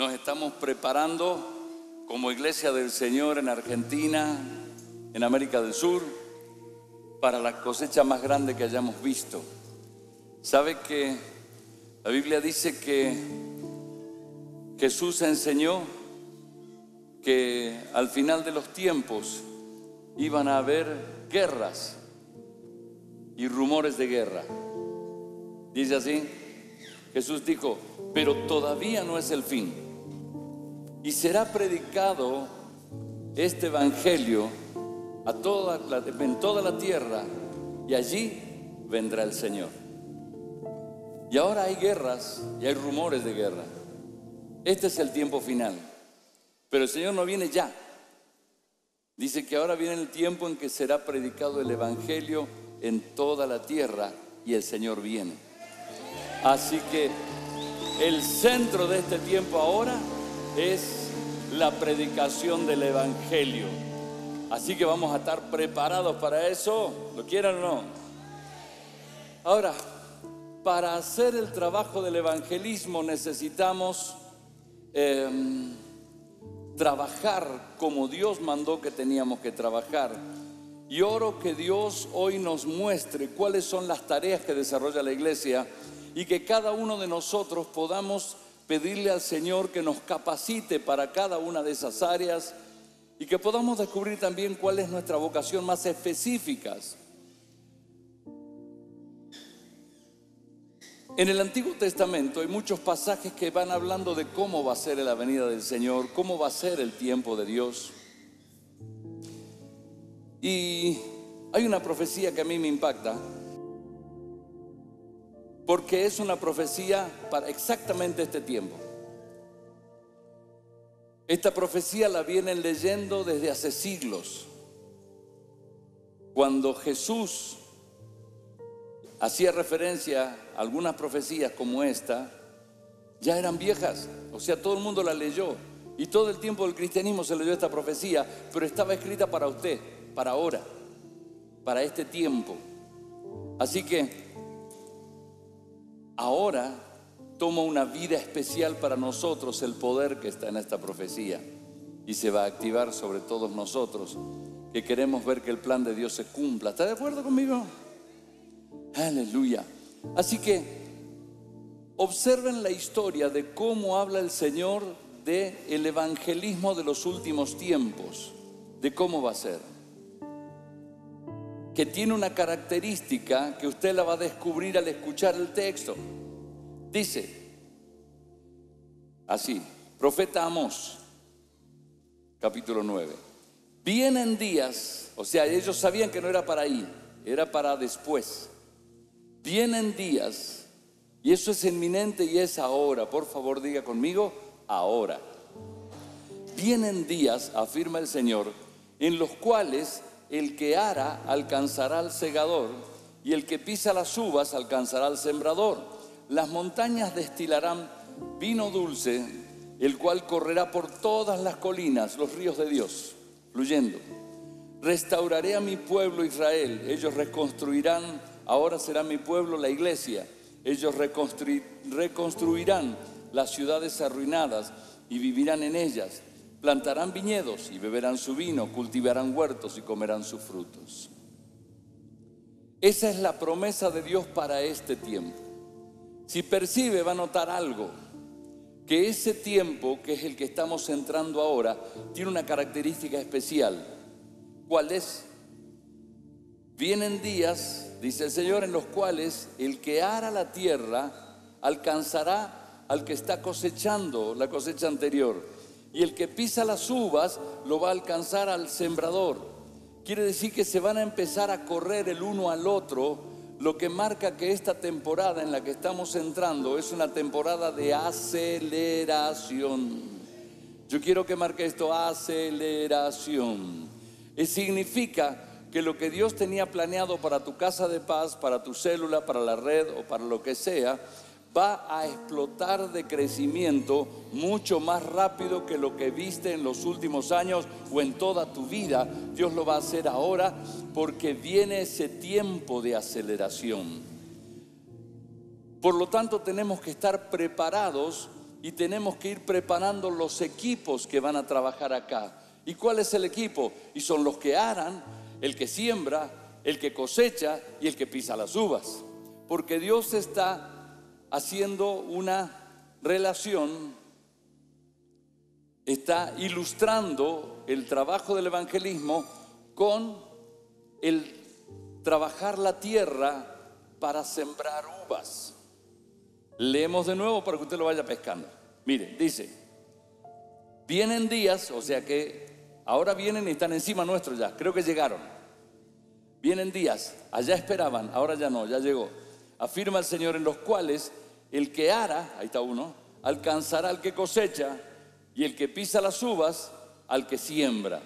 nos estamos preparando como iglesia del Señor en Argentina, en América del Sur, para la cosecha más grande que hayamos visto. ¿Sabe que la Biblia dice que Jesús enseñó que al final de los tiempos iban a haber guerras y rumores de guerra? Dice así, Jesús dijo, pero todavía no es el fin. Y será predicado este Evangelio en toda la tierra y allí vendrá el Señor. Y ahora hay guerras y hay rumores de guerra. Este es el tiempo final. Pero el Señor no viene ya. Dice que ahora viene el tiempo en que será predicado el Evangelio en toda la tierra y el Señor viene. Así que el centro de este tiempo ahora es la predicación del Evangelio. Así que vamos a estar preparados para eso, lo quieran o no. Ahora, para hacer el trabajo del evangelismo necesitamos em, trabajar como Dios mandó que teníamos que trabajar. Y oro que Dios hoy nos muestre cuáles son las tareas que desarrolla la iglesia y que cada uno de nosotros podamos pedirle al Señor que nos capacite para cada una de esas áreas y que podamos descubrir también cuál es nuestra vocación más específica. En el Antiguo Testamento hay muchos pasajes que van hablando de cómo va a ser la venida del Señor, cómo va a ser el tiempo de Dios. Y hay una profecía que a mí me impacta, porque es una profecía para exactamente este tiempo. Esta profecía la vienen leyendo desde hace siglos. Cuando Jesús hacía referencia a algunas profecías como esta, ya eran viejas, o sea, todo el mundo la leyó. Y todo el tiempo del cristianismo se leyó esta profecía, pero estaba escrita para usted, para ahora, para este tiempo. Así que ahora toma una vida especial para nosotros el poder que está en esta profecía y se va a activar sobre todos nosotros que queremos ver que el plan de Dios se cumpla. ¿Está de acuerdo conmigo? Aleluya. Así que observen la historia de cómo habla el Señor de el evangelismo de los últimos tiempos, de cómo va a ser que tiene una característica que usted la va a descubrir al escuchar el texto. Dice, así, profeta Amos, capítulo 9. Vienen días, o sea, ellos sabían que no era para ahí, era para después. Vienen días, y eso es inminente y es ahora. Por favor, diga conmigo, ahora. Vienen días, afirma el Señor, en los cuales el que ara alcanzará al segador y el que pisa las uvas alcanzará al sembrador. Las montañas destilarán vino dulce, el cual correrá por todas las colinas, los ríos de Dios, fluyendo. Restauraré a mi pueblo Israel, ellos reconstruirán, ahora será mi pueblo la iglesia, ellos reconstruirán las ciudades arruinadas y vivirán en ellas Plantarán viñedos y beberán su vino, cultivarán huertos y comerán sus frutos. Esa es la promesa de Dios para este tiempo. Si percibe, va a notar algo, que ese tiempo, que es el que estamos entrando ahora, tiene una característica especial. ¿Cuál es? Vienen días, dice el Señor, en los cuales el que ara la tierra alcanzará al que está cosechando la cosecha anterior y el que pisa las uvas lo va a alcanzar al sembrador. Quiere decir que se van a empezar a correr el uno al otro, lo que marca que esta temporada en la que estamos entrando es una temporada de aceleración. Yo quiero que marque esto, aceleración. Y significa que lo que Dios tenía planeado para tu casa de paz, para tu célula, para la red o para lo que sea, va a explotar de crecimiento mucho más rápido que lo que viste en los últimos años o en toda tu vida. Dios lo va a hacer ahora porque viene ese tiempo de aceleración. Por lo tanto, tenemos que estar preparados y tenemos que ir preparando los equipos que van a trabajar acá. ¿Y cuál es el equipo? Y son los que aran, el que siembra, el que cosecha y el que pisa las uvas. Porque Dios está haciendo una relación, está ilustrando el trabajo del evangelismo con el trabajar la tierra para sembrar uvas. Leemos de nuevo para que usted lo vaya pescando. Mire, dice, vienen días, o sea que ahora vienen y están encima nuestro ya, creo que llegaron. Vienen días, allá esperaban, ahora ya no, ya llegó. Afirma el Señor en los cuales el que ara, ahí está uno, alcanzará al que cosecha y el que pisa las uvas al que siembra.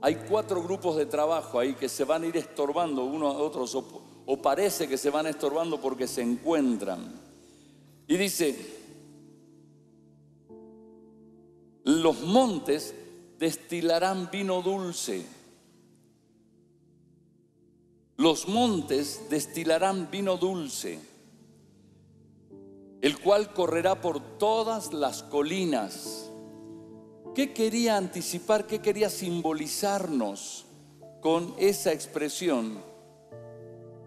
Hay cuatro grupos de trabajo ahí que se van a ir estorbando unos a otros o, o parece que se van estorbando porque se encuentran. Y dice, los montes destilarán vino dulce. Los montes destilarán vino dulce, el cual correrá por todas las colinas. ¿Qué quería anticipar, qué quería simbolizarnos con esa expresión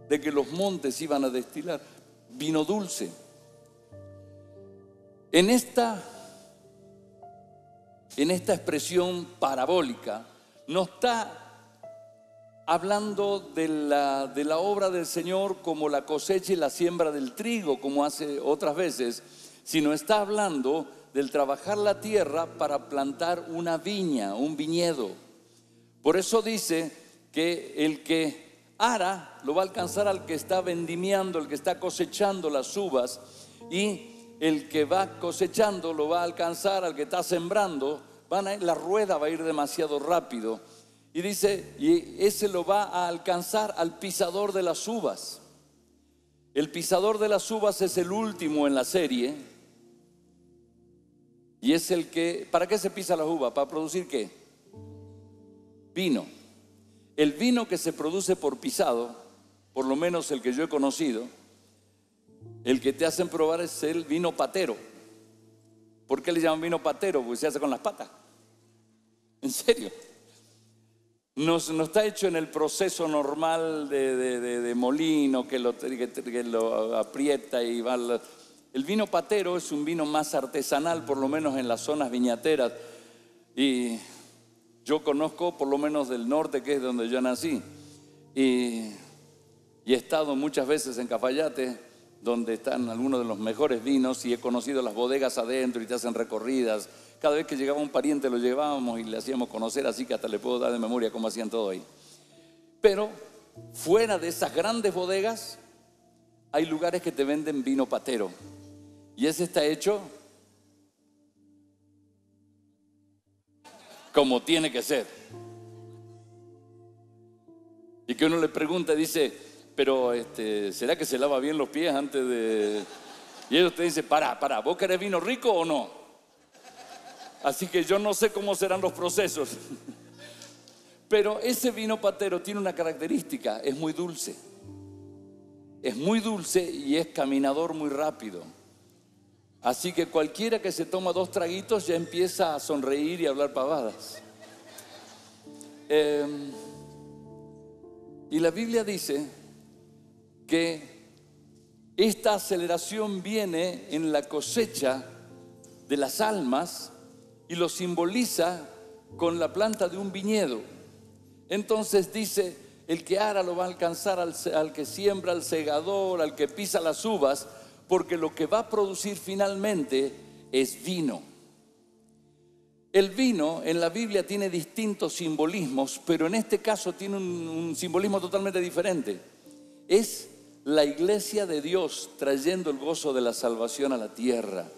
de que los montes iban a destilar vino dulce? En esta, en esta expresión parabólica no está hablando de la, de la obra del Señor como la cosecha y la siembra del trigo, como hace otras veces, sino está hablando del trabajar la tierra para plantar una viña, un viñedo. Por eso dice que el que ara lo va a alcanzar al que está vendimiando, el que está cosechando las uvas y el que va cosechando lo va a alcanzar, al que está sembrando, la rueda va a ir demasiado rápido. Y dice, y ese lo va a alcanzar al pisador de las uvas. El pisador de las uvas es el último en la serie. Y es el que, ¿para qué se pisa la uva? ¿Para producir qué? Vino. El vino que se produce por pisado, por lo menos el que yo he conocido, el que te hacen probar es el vino patero. ¿Por qué le llaman vino patero? Porque se hace con las patas. En serio. No, está hecho en el proceso normal de, molino que lo, lo, aprieta y va. El vino patero es un vino más artesanal, por lo menos en las zonas viñateras. Y yo conozco, por lo menos del norte, que es donde yo nací. Y, y he estado muchas veces en Cafayate donde están algunos de los mejores vinos y he conocido las bodegas adentro y te hacen recorridas. Cada vez que llegaba un pariente lo llevábamos y le hacíamos conocer, así que hasta le puedo dar de memoria cómo hacían todo ahí. Pero fuera de esas grandes bodegas hay lugares que te venden vino patero y ese está hecho como tiene que ser. Y que uno le pregunta, dice, pero este, ¿será que se lava bien los pies antes de...? Y ellos te dicen, para, para, ¿vos querés vino rico o no? Así que yo no sé cómo serán los procesos. Pero ese vino patero tiene una característica, es muy dulce. Es muy dulce y es caminador muy rápido. Así que cualquiera que se toma dos traguitos ya empieza a sonreír y a hablar pavadas. Em, y la Biblia dice que esta aceleración viene en la cosecha de las almas y lo simboliza con la planta de un viñedo. Entonces dice, el que ara lo va a alcanzar al, que siembra, al segador, al que pisa las uvas, porque lo que va a producir finalmente es vino. El vino en la Biblia tiene distintos simbolismos, pero en este caso tiene un simbolismo totalmente diferente. Es la iglesia de Dios trayendo el gozo de la salvación a la tierra.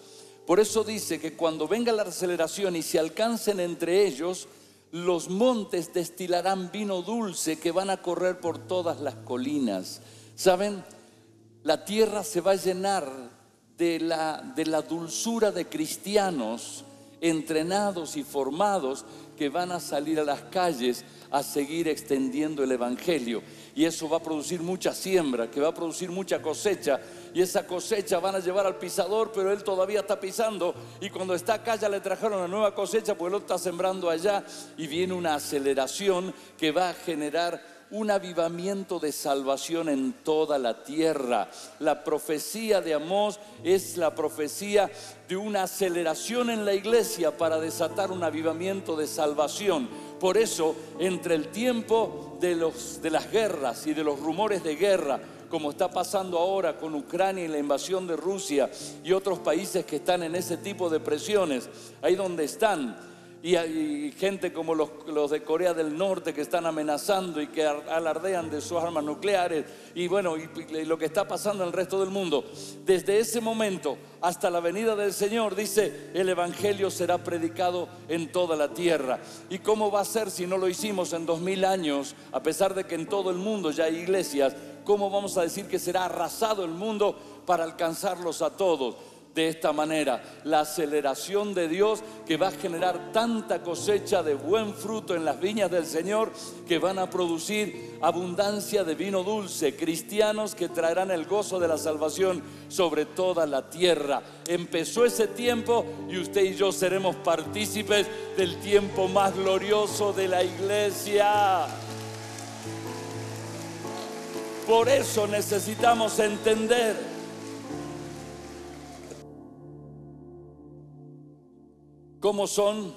Por eso dice que cuando venga la aceleración y se alcancen entre ellos, los montes destilarán vino dulce que van a correr por todas las colinas. ¿Saben? La tierra se va a llenar de la, de la dulzura de cristianos entrenados y formados que van a salir a las calles a seguir extendiendo el Evangelio y eso va a producir mucha siembra, que va a producir mucha cosecha y esa cosecha van a llevar al pisador, pero él todavía está pisando y cuando está acá ya le trajeron la nueva cosecha porque él está sembrando allá y viene una aceleración que va a generar un avivamiento de salvación en toda la tierra. La profecía de Amós es la profecía de una aceleración en la iglesia para desatar un avivamiento de salvación. Por eso, entre el tiempo de, los, de las guerras y de los rumores de guerra, como está pasando ahora con Ucrania y la invasión de Rusia y otros países que están en ese tipo de presiones, ahí donde están, y hay gente como los, de Corea del Norte que están amenazando y que alardean de sus armas nucleares y bueno, y, lo que está pasando en el resto del mundo. Desde ese momento hasta la venida del Señor, dice, el Evangelio será predicado en toda la tierra. ¿Y cómo va a ser si no lo hicimos en dos mil años, a pesar de que en todo el mundo ya hay iglesias? ¿Cómo vamos a decir que será arrasado el mundo para alcanzarlos a todos? de esta manera. La aceleración de Dios que va a generar tanta cosecha de buen fruto en las viñas del Señor que van a producir abundancia de vino dulce, cristianos que traerán el gozo de la salvación sobre toda la tierra. Empezó ese tiempo y usted y yo seremos partícipes del tiempo más glorioso de la iglesia. Por eso necesitamos entender cómo son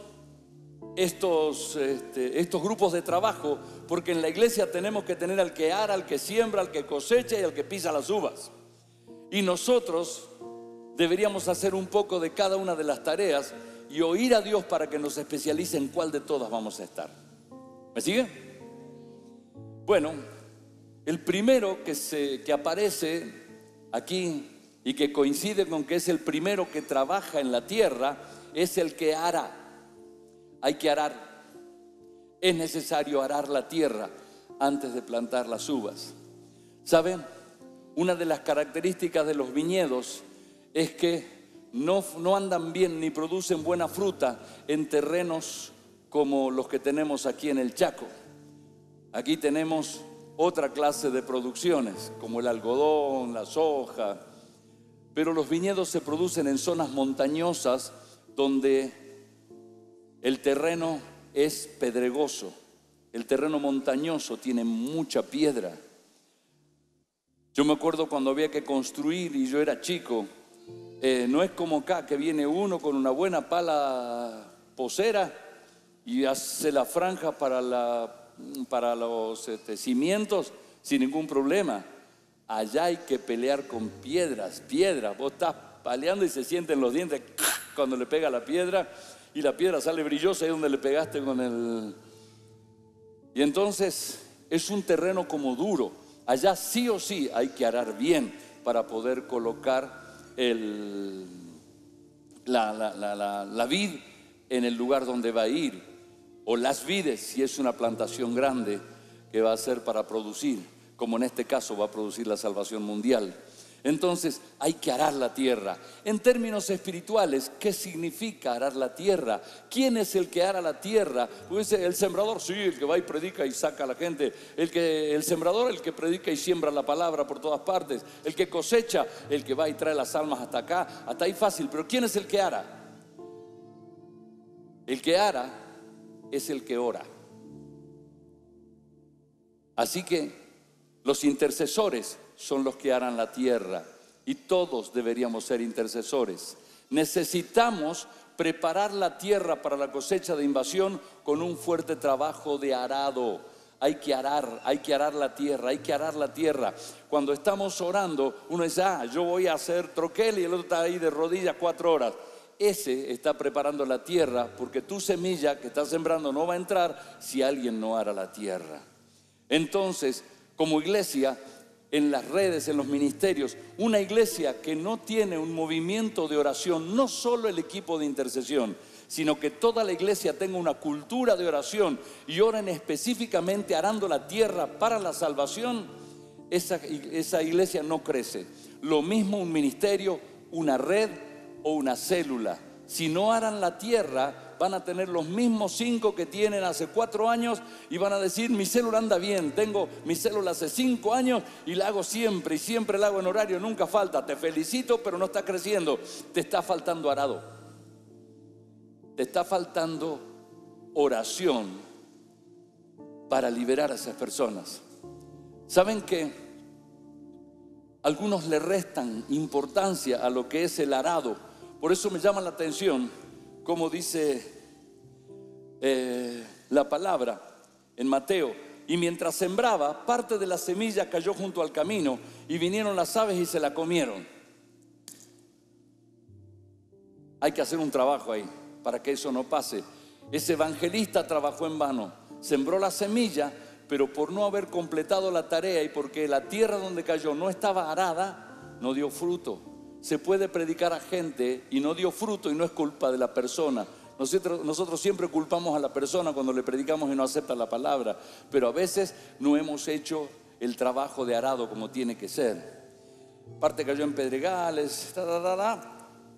estos, este, estos grupos de trabajo, porque en la iglesia tenemos que tener al que ara, al que siembra, al que cosecha y al que pisa las uvas. Y nosotros deberíamos hacer un poco de cada una de las tareas y oír a Dios para que nos especialice en cuál de todas vamos a estar. ¿Me sigue? Bueno, el primero que, se, que aparece aquí y que coincide con que es el primero que trabaja en la tierra, es el que hará. Hay que arar. Es necesario arar la tierra antes de plantar las uvas. ¿Saben? Una de las características de los viñedos es que no, no andan bien ni producen buena fruta en terrenos como los que tenemos aquí en el Chaco. Aquí tenemos otra clase de producciones, como el algodón, la soja, pero los viñedos se producen en zonas montañosas donde el terreno es pedregoso, el terreno montañoso tiene mucha piedra. Yo me acuerdo cuando había que construir y yo era chico, eh, no es como acá que viene uno con una buena pala posera y hace la franja para, la, para los este, cimientos sin ningún problema. Allá hay que pelear con piedras, piedras. Vos estás paleando y se sienten los dientes cuando le pega la piedra y la piedra sale brillosa ahí donde le pegaste con el... Y entonces es un terreno como duro. Allá sí o sí hay que arar bien para poder colocar la, la vid en el lugar donde va a ir. O las vides si es una plantación grande que va a ser para producir, como en este caso va a producir la salvación mundial. Entonces hay que arar la tierra. En términos espirituales, ¿qué significa arar la tierra? ¿Quién es el que ara la tierra? Pues el sembrador, sí, el que va y predica y saca a la gente. El, que, el sembrador, el que predica y siembra la palabra por todas partes. El que cosecha, el que va y trae las almas hasta acá. Hasta ahí fácil. Pero ¿quién es el que ara? El que ara es el que ora. Así que los intercesores son los que harán la tierra y todos deberíamos ser intercesores. Necesitamos preparar la tierra para la cosecha de invasión con un fuerte trabajo de arado. Hay que arar, hay que arar la tierra, hay que arar la tierra. Cuando estamos orando, uno dice, ah, yo voy a hacer troquel y el otro está ahí de rodillas cuatro horas. Ese está preparando la tierra porque tu semilla que estás sembrando no va a entrar si alguien no ara la tierra. Entonces, como iglesia, en las redes, en los ministerios, una iglesia que no tiene un movimiento de oración, no solo el equipo de intercesión, sino que toda la iglesia tenga una cultura de oración y oren específicamente arando la tierra para la salvación, esa, esa iglesia no crece. Lo mismo un ministerio, una red o una célula. Si no aran la tierra, van a tener los mismos cinco que tienen hace cuatro años y van a decir, mi célula anda bien, tengo mi célula hace cinco años y la hago siempre y siempre la hago en horario, nunca falta. Te felicito, pero no está creciendo, te está faltando arado. Te está faltando oración para liberar a esas personas. ¿Saben que algunos le restan importancia a lo que es el arado? Por eso me llama la atención, como dice eh, la palabra en Mateo, y mientras sembraba, parte de la semilla cayó junto al camino y vinieron las aves y se la comieron. Hay que hacer un trabajo ahí para que eso no pase. Ese evangelista trabajó en vano, sembró la semilla, pero por no haber completado la tarea y porque la tierra donde cayó no estaba arada, no dio fruto. Se puede predicar a gente y no dio fruto y no es culpa de la persona. Nosotros, siempre culpamos a la persona cuando le predicamos y no acepta la palabra, pero a veces no hemos hecho el trabajo de arado como tiene que ser. Parte cayó en pedregales,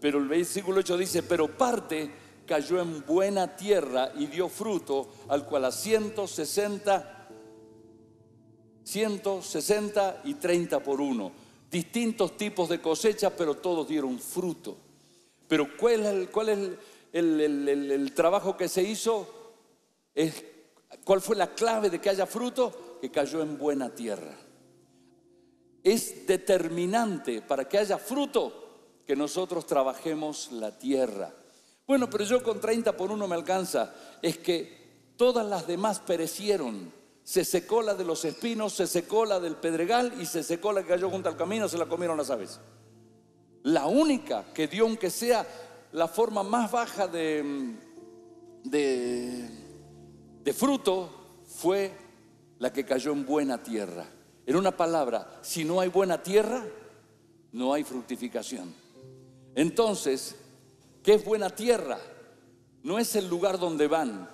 pero el versículo 8 dice, pero parte cayó en buena tierra y dio fruto, al cual a 160, 160 y 30 por uno. Distintos tipos de cosechas, pero todos dieron fruto. Pero ¿cuál es cuál es el, trabajo que se hizo? Es, ¿Cuál fue la clave de que haya fruto? Que cayó en buena tierra. Es determinante para que haya fruto que nosotros trabajemos la tierra. Bueno, pero yo con 30 por uno me alcanza. Es que todas las demás perecieron. Se secó la de los espinos, se secó la del pedregal y se secó la que cayó junto al camino, se la comieron las aves. La única que dio, aunque sea la forma más baja de, de, de fruto, fue la que cayó en buena tierra. En una palabra, si no hay buena tierra, no hay fructificación. Entonces, ¿Qué es buena tierra? No es el lugar donde van,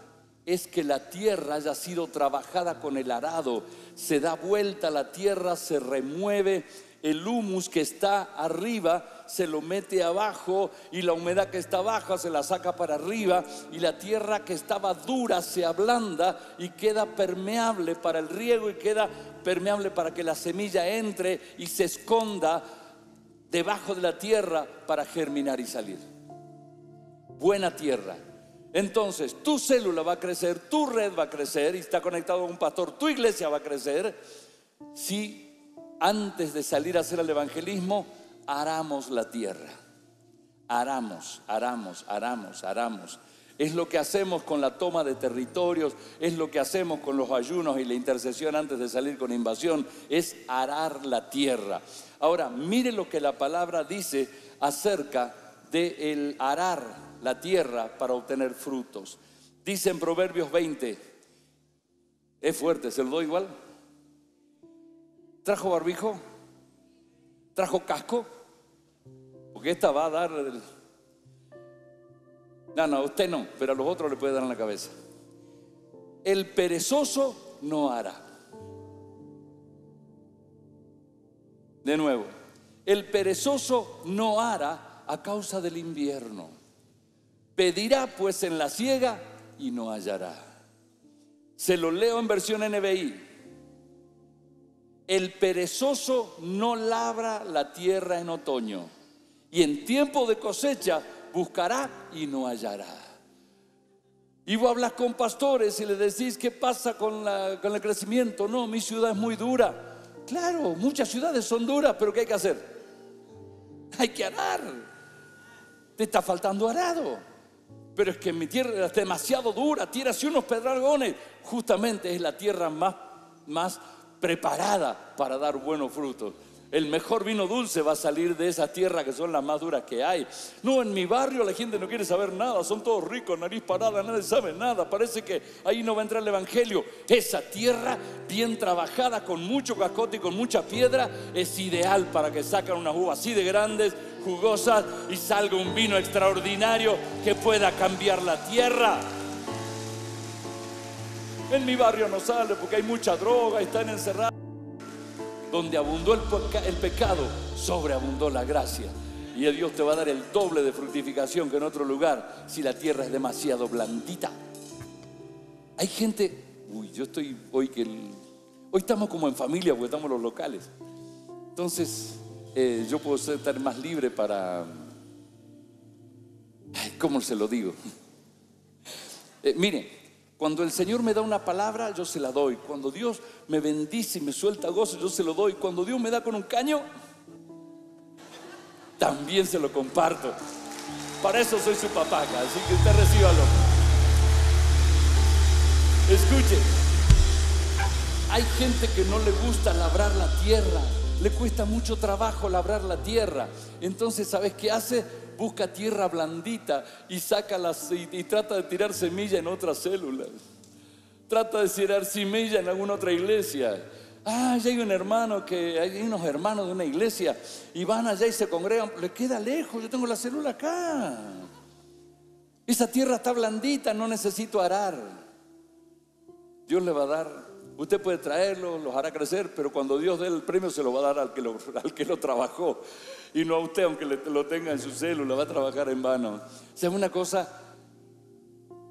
es que la tierra haya sido trabajada con el arado, se da vuelta la tierra, se remueve, el humus que está arriba se lo mete abajo y la humedad que está abajo se la saca para arriba y la tierra que estaba dura se ablanda y queda permeable para el riego y queda permeable para que la semilla entre y se esconda debajo de la tierra para germinar y salir buena tierra. Entonces, tu célula va a crecer, tu red va a crecer y está conectado a un pastor, tu iglesia va a crecer si antes de salir a hacer el evangelismo, aramos la tierra. Aramos, aramos, aramos, aramos. Es lo que hacemos con la toma de territorios, es lo que hacemos con los ayunos y la intercesión antes de salir con invasión, es arar la tierra. Ahora, mire lo que la palabra dice acerca de el arar la tierra para obtener frutos. Dice en Proverbios 20, es fuerte, ¿se lo doy igual? ¿Trajo barbijo? ¿Trajo casco? Porque esta va a dar... No, no, usted no, pero a los otros le puede dar en la cabeza. El perezoso no hará. De nuevo, el perezoso no hará a causa del invierno. Pedirá pues en la ciega y no hallará. Se lo leo en versión NBI. El perezoso no labra la tierra en otoño y en tiempo de cosecha buscará y no hallará. Y vos hablas con pastores y le decís, ¿qué pasa con, con el crecimiento? No, mi ciudad es muy dura. Claro, muchas ciudades son duras, pero ¿qué hay que hacer? Hay que arar. Te está faltando arado pero es que mi tierra es demasiado dura, tiene así unos pedragones. Justamente es la tierra más, más preparada para dar buenos frutos. El mejor vino dulce va a salir de esa tierra que son las más duras que hay. No, en mi barrio la gente no quiere saber nada, son todos ricos, nariz parada, nadie sabe nada. Parece que ahí no va a entrar el evangelio. Esa tierra bien trabajada, con mucho cascote y con mucha piedra, es ideal para que sacan unas uvas así de grandes, jugosas y salga un vino extraordinario que pueda cambiar la tierra. En mi barrio no sale porque hay mucha droga, están encerrados donde abundó el, pecado, sobreabundó la gracia. Y a Dios te va a dar el doble de fructificación que en otro lugar si la tierra es demasiado blandita. Hay gente, uy, yo estoy hoy que hoy estamos como en familia porque estamos los locales. Entonces, eh, yo puedo estar más libre para, ¿cómo se lo digo? Eh, mire, cuando el Señor me da una palabra, yo se la doy. Cuando Dios me bendice y me suelta gozo, yo se lo doy. Cuando Dios me da con un caño, también se lo comparto. Para eso soy su papá, así que usted recíbalo. Escuche, hay gente que no le gusta labrar la tierra, le cuesta mucho trabajo labrar la tierra. Entonces, ¿sabes qué hace? Busca tierra blandita y saca las y, trata de tirar semilla en otras células. Trata de tirar semilla en alguna otra iglesia. Ah, ya hay un hermano que hay unos hermanos de una iglesia y van allá y se congregan. Le queda lejos, yo tengo la célula acá. Esa tierra está blandita, no necesito arar. Dios le va a dar, usted puede traerlo, los hará crecer, pero cuando Dios dé el premio se lo va a dar al que lo, al que lo trabajó y no a usted, aunque lo tenga en su célula, va a trabajar en vano. ¿Sabe una cosa?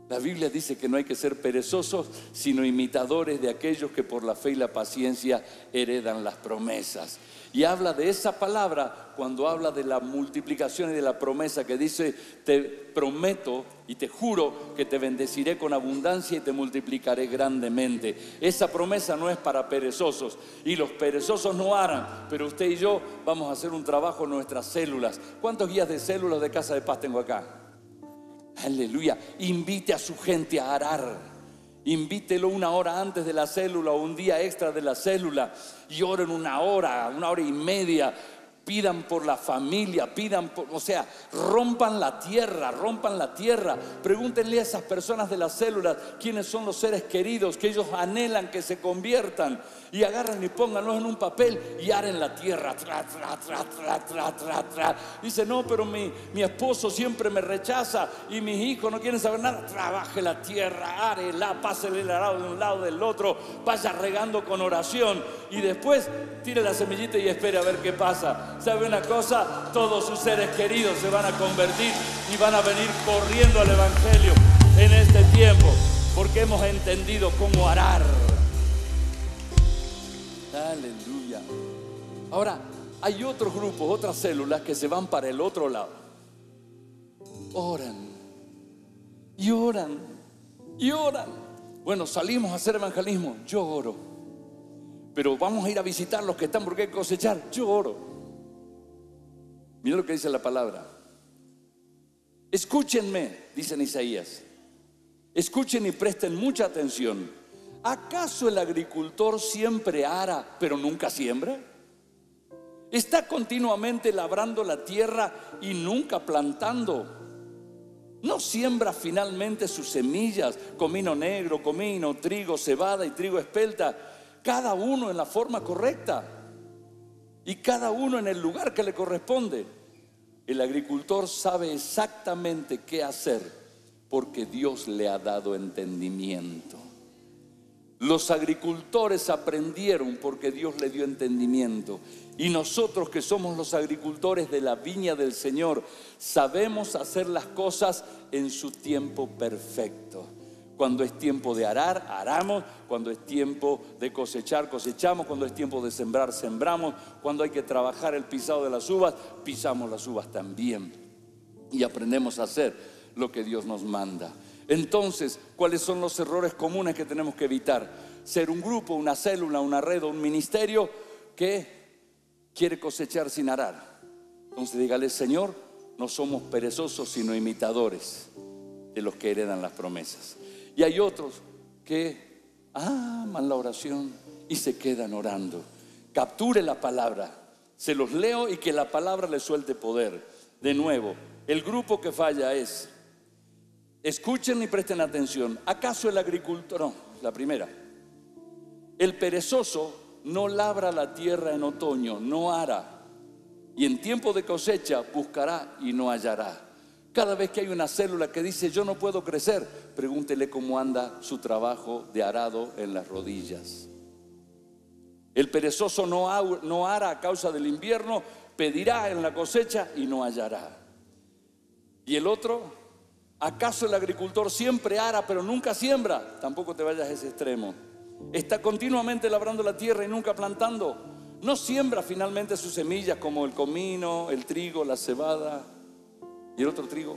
La Biblia dice que no hay que ser perezosos, sino imitadores de aquellos que por la fe y la paciencia heredan las promesas. Y habla de esa palabra cuando habla de la multiplicación y de la promesa que dice, te prometo y te juro que te bendeciré con abundancia y te multiplicaré grandemente. Esa promesa no es para perezosos y los perezosos no harán, pero usted y yo vamos a hacer un trabajo en nuestras células. ¿Cuántos guías de células de Casa de Paz tengo acá? Aleluya. Invite a su gente a arar. Invítelo una hora antes de la célula o un día extra de la célula y oren una hora, una hora y media pidan por la familia, pidan por, o sea, rompan la tierra, rompan la tierra. Pregúntenle a esas personas de las células quiénes son los seres queridos que ellos anhelan que se conviertan y agarran y pónganlos en un papel y aren la tierra. Tra, tra, tra, tra, tra, tra. Dice, no, pero mi, mi esposo siempre me rechaza y mis hijos no quieren saber nada. Trabaje la tierra, árela, pásele el arado de un lado del otro, vaya regando con oración y después tire la semillita y espere a ver qué pasa. ¿Sabe una cosa? Todos sus seres queridos se van a convertir y van a venir corriendo al Evangelio en este tiempo porque hemos entendido cómo arar. Aleluya. Ahora, hay otros grupos, otras células que se van para el otro lado. Oran. Y oran. Y oran. Bueno, salimos a hacer evangelismo. Yo oro. Pero vamos a ir a visitar los que están porque hay cosechar. Yo oro. Mira lo que dice la palabra. Escúchenme, dice Isaías. Escuchen y presten mucha atención. ¿Acaso el agricultor siempre ara, pero nunca siembra? ¿Está continuamente labrando la tierra y nunca plantando? ¿No siembra finalmente sus semillas, comino negro, comino, trigo, cebada y trigo espelta, cada uno en la forma correcta y cada uno en el lugar que le corresponde? El agricultor sabe exactamente qué hacer porque Dios le ha dado entendimiento. Los agricultores aprendieron porque Dios le dio entendimiento. Y nosotros que somos los agricultores de la viña del Señor, sabemos hacer las cosas en su tiempo perfecto. Cuando es tiempo de arar, aramos. Cuando es tiempo de cosechar, cosechamos. Cuando es tiempo de sembrar, sembramos. Cuando hay que trabajar el pisado de las uvas, pisamos las uvas también. Y aprendemos a hacer lo que Dios nos manda. Entonces, ¿cuáles son los errores comunes que tenemos que evitar? Ser un grupo, una célula, una red un ministerio que quiere cosechar sin arar. Entonces dígale, Señor, no somos perezosos, sino imitadores de los que heredan las promesas. Y hay otros que aman la oración y se quedan orando. Capture la palabra, se los leo y que la palabra le suelte poder. De nuevo, el grupo que falla es Escuchen y presten atención. ¿Acaso el agricultor, no, la primera, el perezoso no labra la tierra en otoño, no hará, y en tiempo de cosecha buscará y no hallará? Cada vez que hay una célula que dice yo no puedo crecer, pregúntele cómo anda su trabajo de arado en las rodillas. El perezoso no, no hará a causa del invierno pedirá en la cosecha y no hallará. Y el otro, ¿acaso el agricultor siempre ara pero nunca siembra? Tampoco te vayas a ese extremo. Está continuamente labrando la tierra y nunca plantando. No siembra finalmente sus semillas como el comino, el trigo, la cebada y el otro trigo.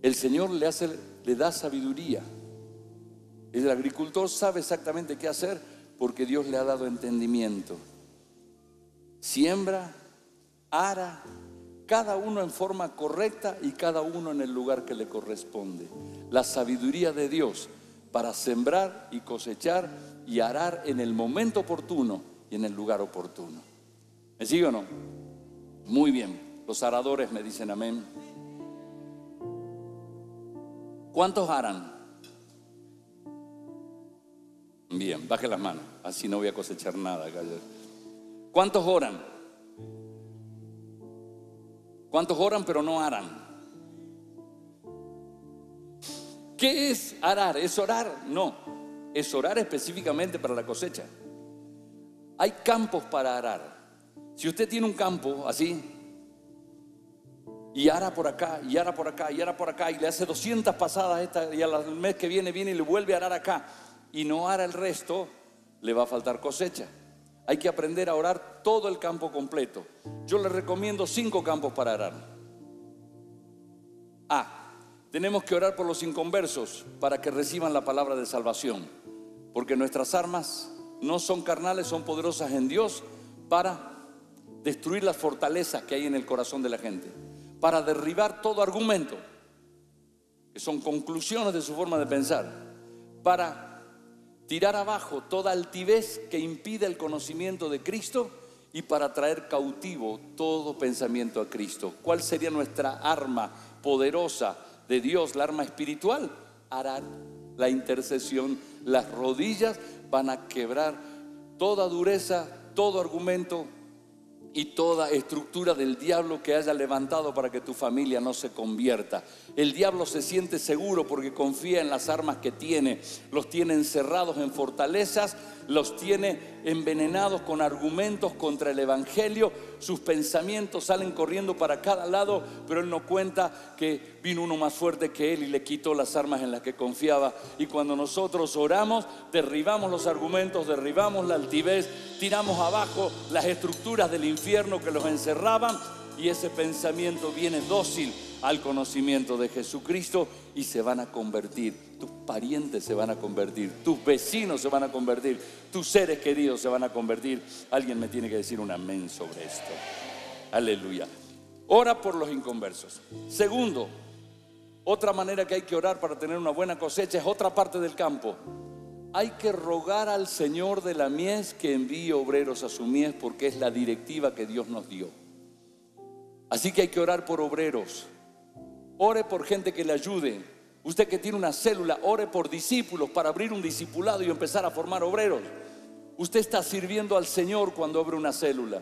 El Señor le, hace, le da sabiduría. El agricultor sabe exactamente qué hacer porque Dios le ha dado entendimiento. Siembra, ara, cada uno en forma correcta y cada uno en el lugar que le corresponde. La sabiduría de Dios para sembrar y cosechar y arar en el momento oportuno y en el lugar oportuno. ¿Me sigue o no? Muy bien. Los aradores me dicen amén. ¿Cuántos aran? Bien, baje las manos, así no voy a cosechar nada. ¿Cuántos oran? ¿Cuántos oran pero no aran? ¿Qué es arar? ¿Es orar? No, es orar específicamente para la cosecha. Hay campos para arar. Si usted tiene un campo así, y ara por acá, y ara por acá, y ara por acá, y le hace 200 pasadas esta, y al mes que viene viene y le vuelve a arar acá, y no ara el resto, le va a faltar cosecha. Hay que aprender a orar todo el campo completo. Yo le recomiendo cinco campos para arar. A. Tenemos que orar por los inconversos para que reciban la palabra de salvación. Porque nuestras armas no son carnales, son poderosas en Dios para destruir las fortalezas que hay en el corazón de la gente. Para derribar todo argumento, que son conclusiones de su forma de pensar. Para tirar abajo toda altivez que impide el conocimiento de Cristo y para traer cautivo todo pensamiento a Cristo. ¿Cuál sería nuestra arma poderosa de Dios, la arma espiritual? Arar la intercesión. Las rodillas van a quebrar toda dureza, todo argumento y toda estructura del diablo que haya levantado para que tu familia no se convierta. El diablo se siente seguro porque confía en las armas que tiene, los tiene encerrados en fortalezas, los tiene envenenados con argumentos contra el Evangelio, sus pensamientos salen corriendo para cada lado, pero él no cuenta que vino uno más fuerte que él y le quitó las armas en las que confiaba. Y cuando nosotros oramos, derribamos los argumentos, derribamos la altivez, tiramos abajo las estructuras del infierno que los encerraban y ese pensamiento viene dócil al conocimiento de Jesucristo y se van a convertir. Tus parientes se van a convertir, tus vecinos se van a convertir, tus seres queridos se van a convertir. Alguien me tiene que decir un amén sobre esto. Aleluya. Ora por los inconversos. Segundo, otra manera que hay que orar para tener una buena cosecha es otra parte del campo. Hay que rogar al Señor de la mies que envíe obreros a su mies porque es la directiva que Dios nos dio. Así que hay que orar por obreros. Ore por gente que le ayude. Usted que tiene una célula, ore por discípulos para abrir un discipulado y empezar a formar obreros. Usted está sirviendo al Señor cuando abre una célula.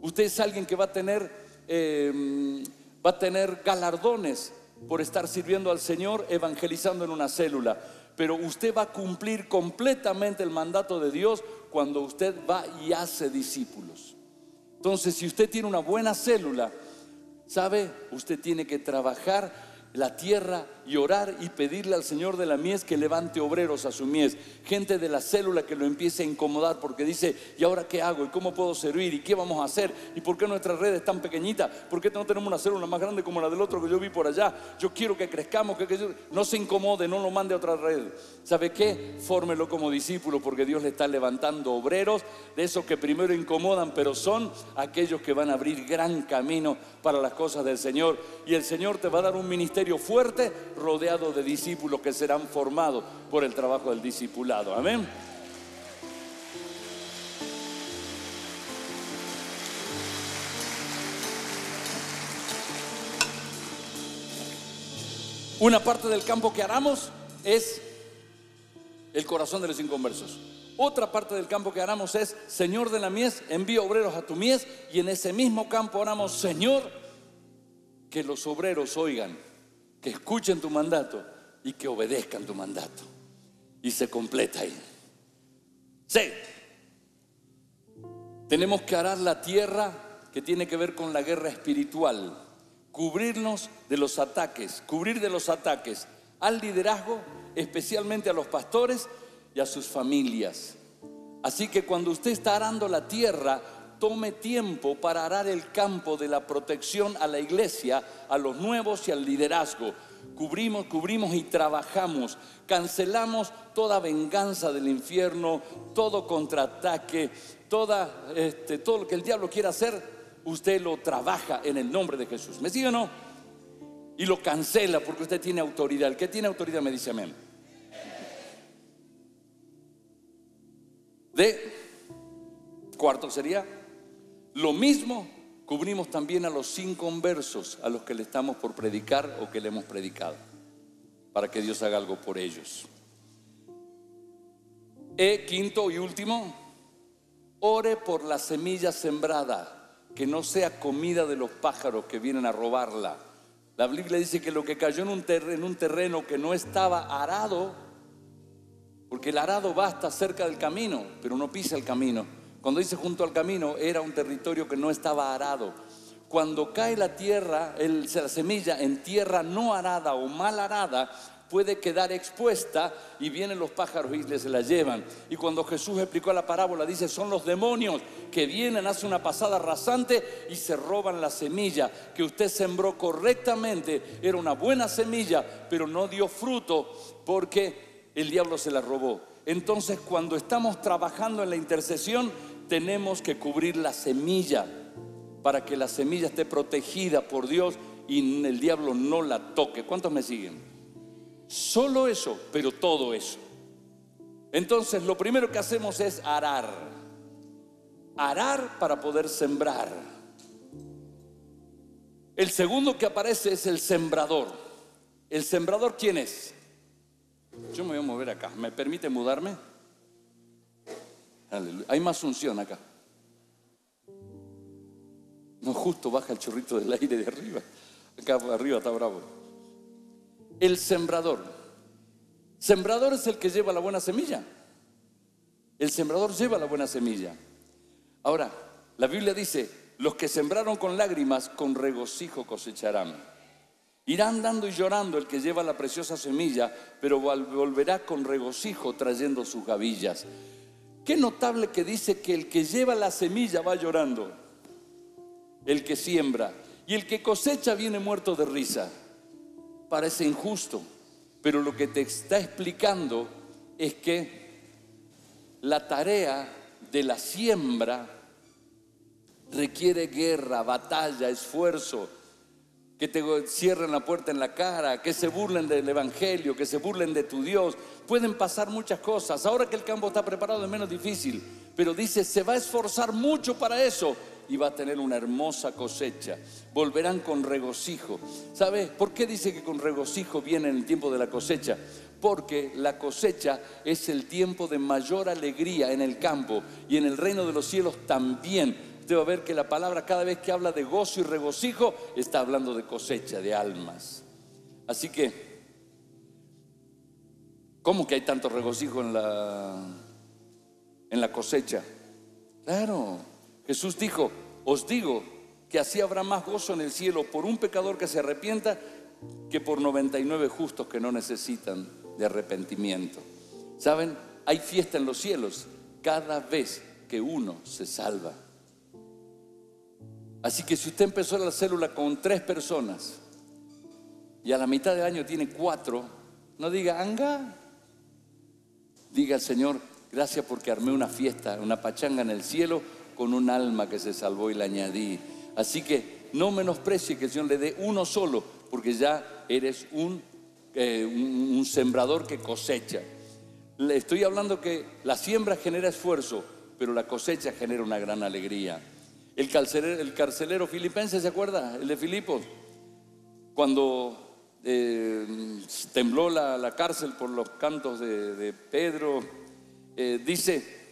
Usted es alguien que va a tener, eh, va a tener galardones por estar sirviendo al Señor evangelizando en una célula. Pero usted va a cumplir completamente el mandato de Dios cuando usted va y hace discípulos. Entonces, si usted tiene una buena célula, ¿sabe? Usted tiene que trabajar la tierra y orar y pedirle al Señor de la mies que levante obreros a su mies, gente de la célula que lo empiece a incomodar porque dice, ¿y ahora qué hago? ¿Y cómo puedo servir? ¿Y qué vamos a hacer? ¿Y por qué nuestra red es tan pequeñita? ¿Por qué no tenemos una célula más grande como la del otro que yo vi por allá? Yo quiero que crezcamos, que, no se incomode, no lo mande a otra red. ¿Sabe qué? Fórmelo como discípulo porque Dios le está levantando obreros de esos que primero incomodan, pero son aquellos que van a abrir gran camino para las cosas del Señor. Y el Señor te va a dar un ministerio fuerte rodeado de discípulos que serán formados por el trabajo del discipulado. Amén. Una parte del campo que haramos es el corazón de los inconversos. Otra parte del campo que haramos es, Señor de la mies, envía obreros a tu mies. Y en ese mismo campo oramos, Señor, que los obreros oigan que escuchen tu mandato y que obedezcan tu mandato. Y se completa ahí. Sí. Tenemos que arar la tierra que tiene que ver con la guerra espiritual, cubrirnos de los ataques, cubrir de los ataques al liderazgo, especialmente a los pastores y a sus familias. Así que cuando usted está arando la tierra, tome tiempo para arar el campo de la protección a la iglesia, a los nuevos y al liderazgo. Cubrimos, cubrimos y trabajamos. Cancelamos toda venganza del infierno, todo contraataque, toda, este, todo lo que el diablo quiera hacer, usted lo trabaja en el nombre de Jesús. ¿Me sigue o no? Y lo cancela porque usted tiene autoridad. El que tiene autoridad me dice amén. De cuarto sería lo mismo cubrimos también a los cinco conversos a los que le estamos por predicar o que le hemos predicado, para que Dios haga algo por ellos. E quinto y último, ore por la semilla sembrada, que no sea comida de los pájaros que vienen a robarla. La Biblia dice que lo que cayó en un, en un terreno que no estaba arado, porque el arado va hasta cerca del camino, pero no pisa el camino cuando dice junto al camino, era un territorio que no estaba arado. Cuando cae la tierra, la semilla en tierra no arada o mal arada, puede quedar expuesta y vienen los pájaros y se la llevan. Y cuando Jesús explicó la parábola, dice, son los demonios que vienen, hacen una pasada rasante y se roban la semilla que usted sembró correctamente. Era una buena semilla, pero no dio fruto porque el diablo se la robó. Entonces, cuando estamos trabajando en la intercesión, tenemos que cubrir la semilla para que la semilla esté protegida por Dios y el diablo no la toque. ¿Cuántos me siguen? Solo eso, pero todo eso. Entonces lo primero que hacemos es arar. Arar para poder sembrar. El segundo que aparece es el sembrador. ¿El sembrador quién es? Yo me voy a mover acá. ¿Me permite mudarme? Hay más unción acá. No, justo baja el chorrito del aire de arriba. Acá arriba está bravo. El sembrador. Sembrador es el que lleva la buena semilla. El sembrador lleva la buena semilla. Ahora, la Biblia dice, los que sembraron con lágrimas, con regocijo cosecharán. Irá andando y llorando el que lleva la preciosa semilla, pero volverá con regocijo trayendo sus gavillas. Qué notable que dice que el que lleva la semilla va llorando, el que siembra, y el que cosecha viene muerto de risa. Parece injusto, pero lo que te está explicando es que la tarea de la siembra requiere guerra, batalla, esfuerzo, que te cierren la puerta en la cara, que se burlen del Evangelio, que se burlen de tu Dios. Pueden pasar muchas cosas. Ahora que el campo está preparado es menos difícil, pero dice, se va a esforzar mucho para eso y va a tener una hermosa cosecha. Volverán con regocijo. ¿Sabes por qué dice que con regocijo viene en el tiempo de la cosecha? Porque la cosecha es el tiempo de mayor alegría en el campo y en el reino de los cielos también usted va a ver que la palabra cada vez que habla de gozo y regocijo está hablando de cosecha, de almas. Así que, ¿cómo que hay tanto regocijo en la, en la cosecha? Claro, Jesús dijo, os digo que así habrá más gozo en el cielo por un pecador que se arrepienta que por 99 justos que no necesitan de arrepentimiento. ¿Saben? Hay fiesta en los cielos cada vez que uno se salva. Así que si usted empezó la célula con tres personas y a la mitad del año tiene cuatro, no diga, anga. Diga al Señor, gracias porque armé una fiesta, una pachanga en el cielo con un alma que se salvó y la añadí. Así que no menosprecie que el Señor le dé uno solo, porque ya eres un, eh, un sembrador que cosecha. Le estoy hablando que la siembra genera esfuerzo, pero la cosecha genera una gran alegría. El carcelero, el filipense, ¿se acuerda? El de Filipos. Cuando eh, tembló la, cárcel por los cantos de, Pedro, eh, dice,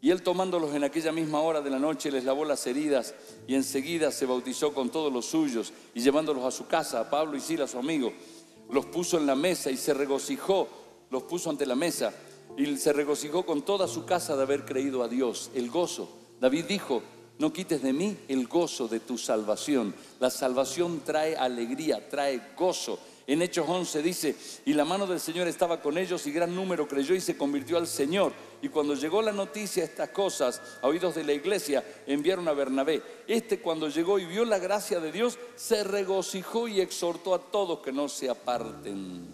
y él tomándolos en aquella misma hora de la noche les lavó las heridas y enseguida se bautizó con todos los suyos y llevándolos a su casa, a Pablo y Sila, su amigo, los puso en la mesa y se regocijó, los puso ante la mesa y se regocijó con toda su casa de haber creído a Dios. El gozo David dijo, no quites de mí el gozo de tu salvación. La salvación trae alegría, trae gozo. En Hechos 11 dice, y la mano del Señor estaba con ellos y gran número creyó y se convirtió al Señor. Y cuando llegó la noticia, estas cosas, a oídos de la iglesia, enviaron a Bernabé. Este cuando llegó y vio la gracia de Dios, se regocijó y exhortó a todos que no se aparten.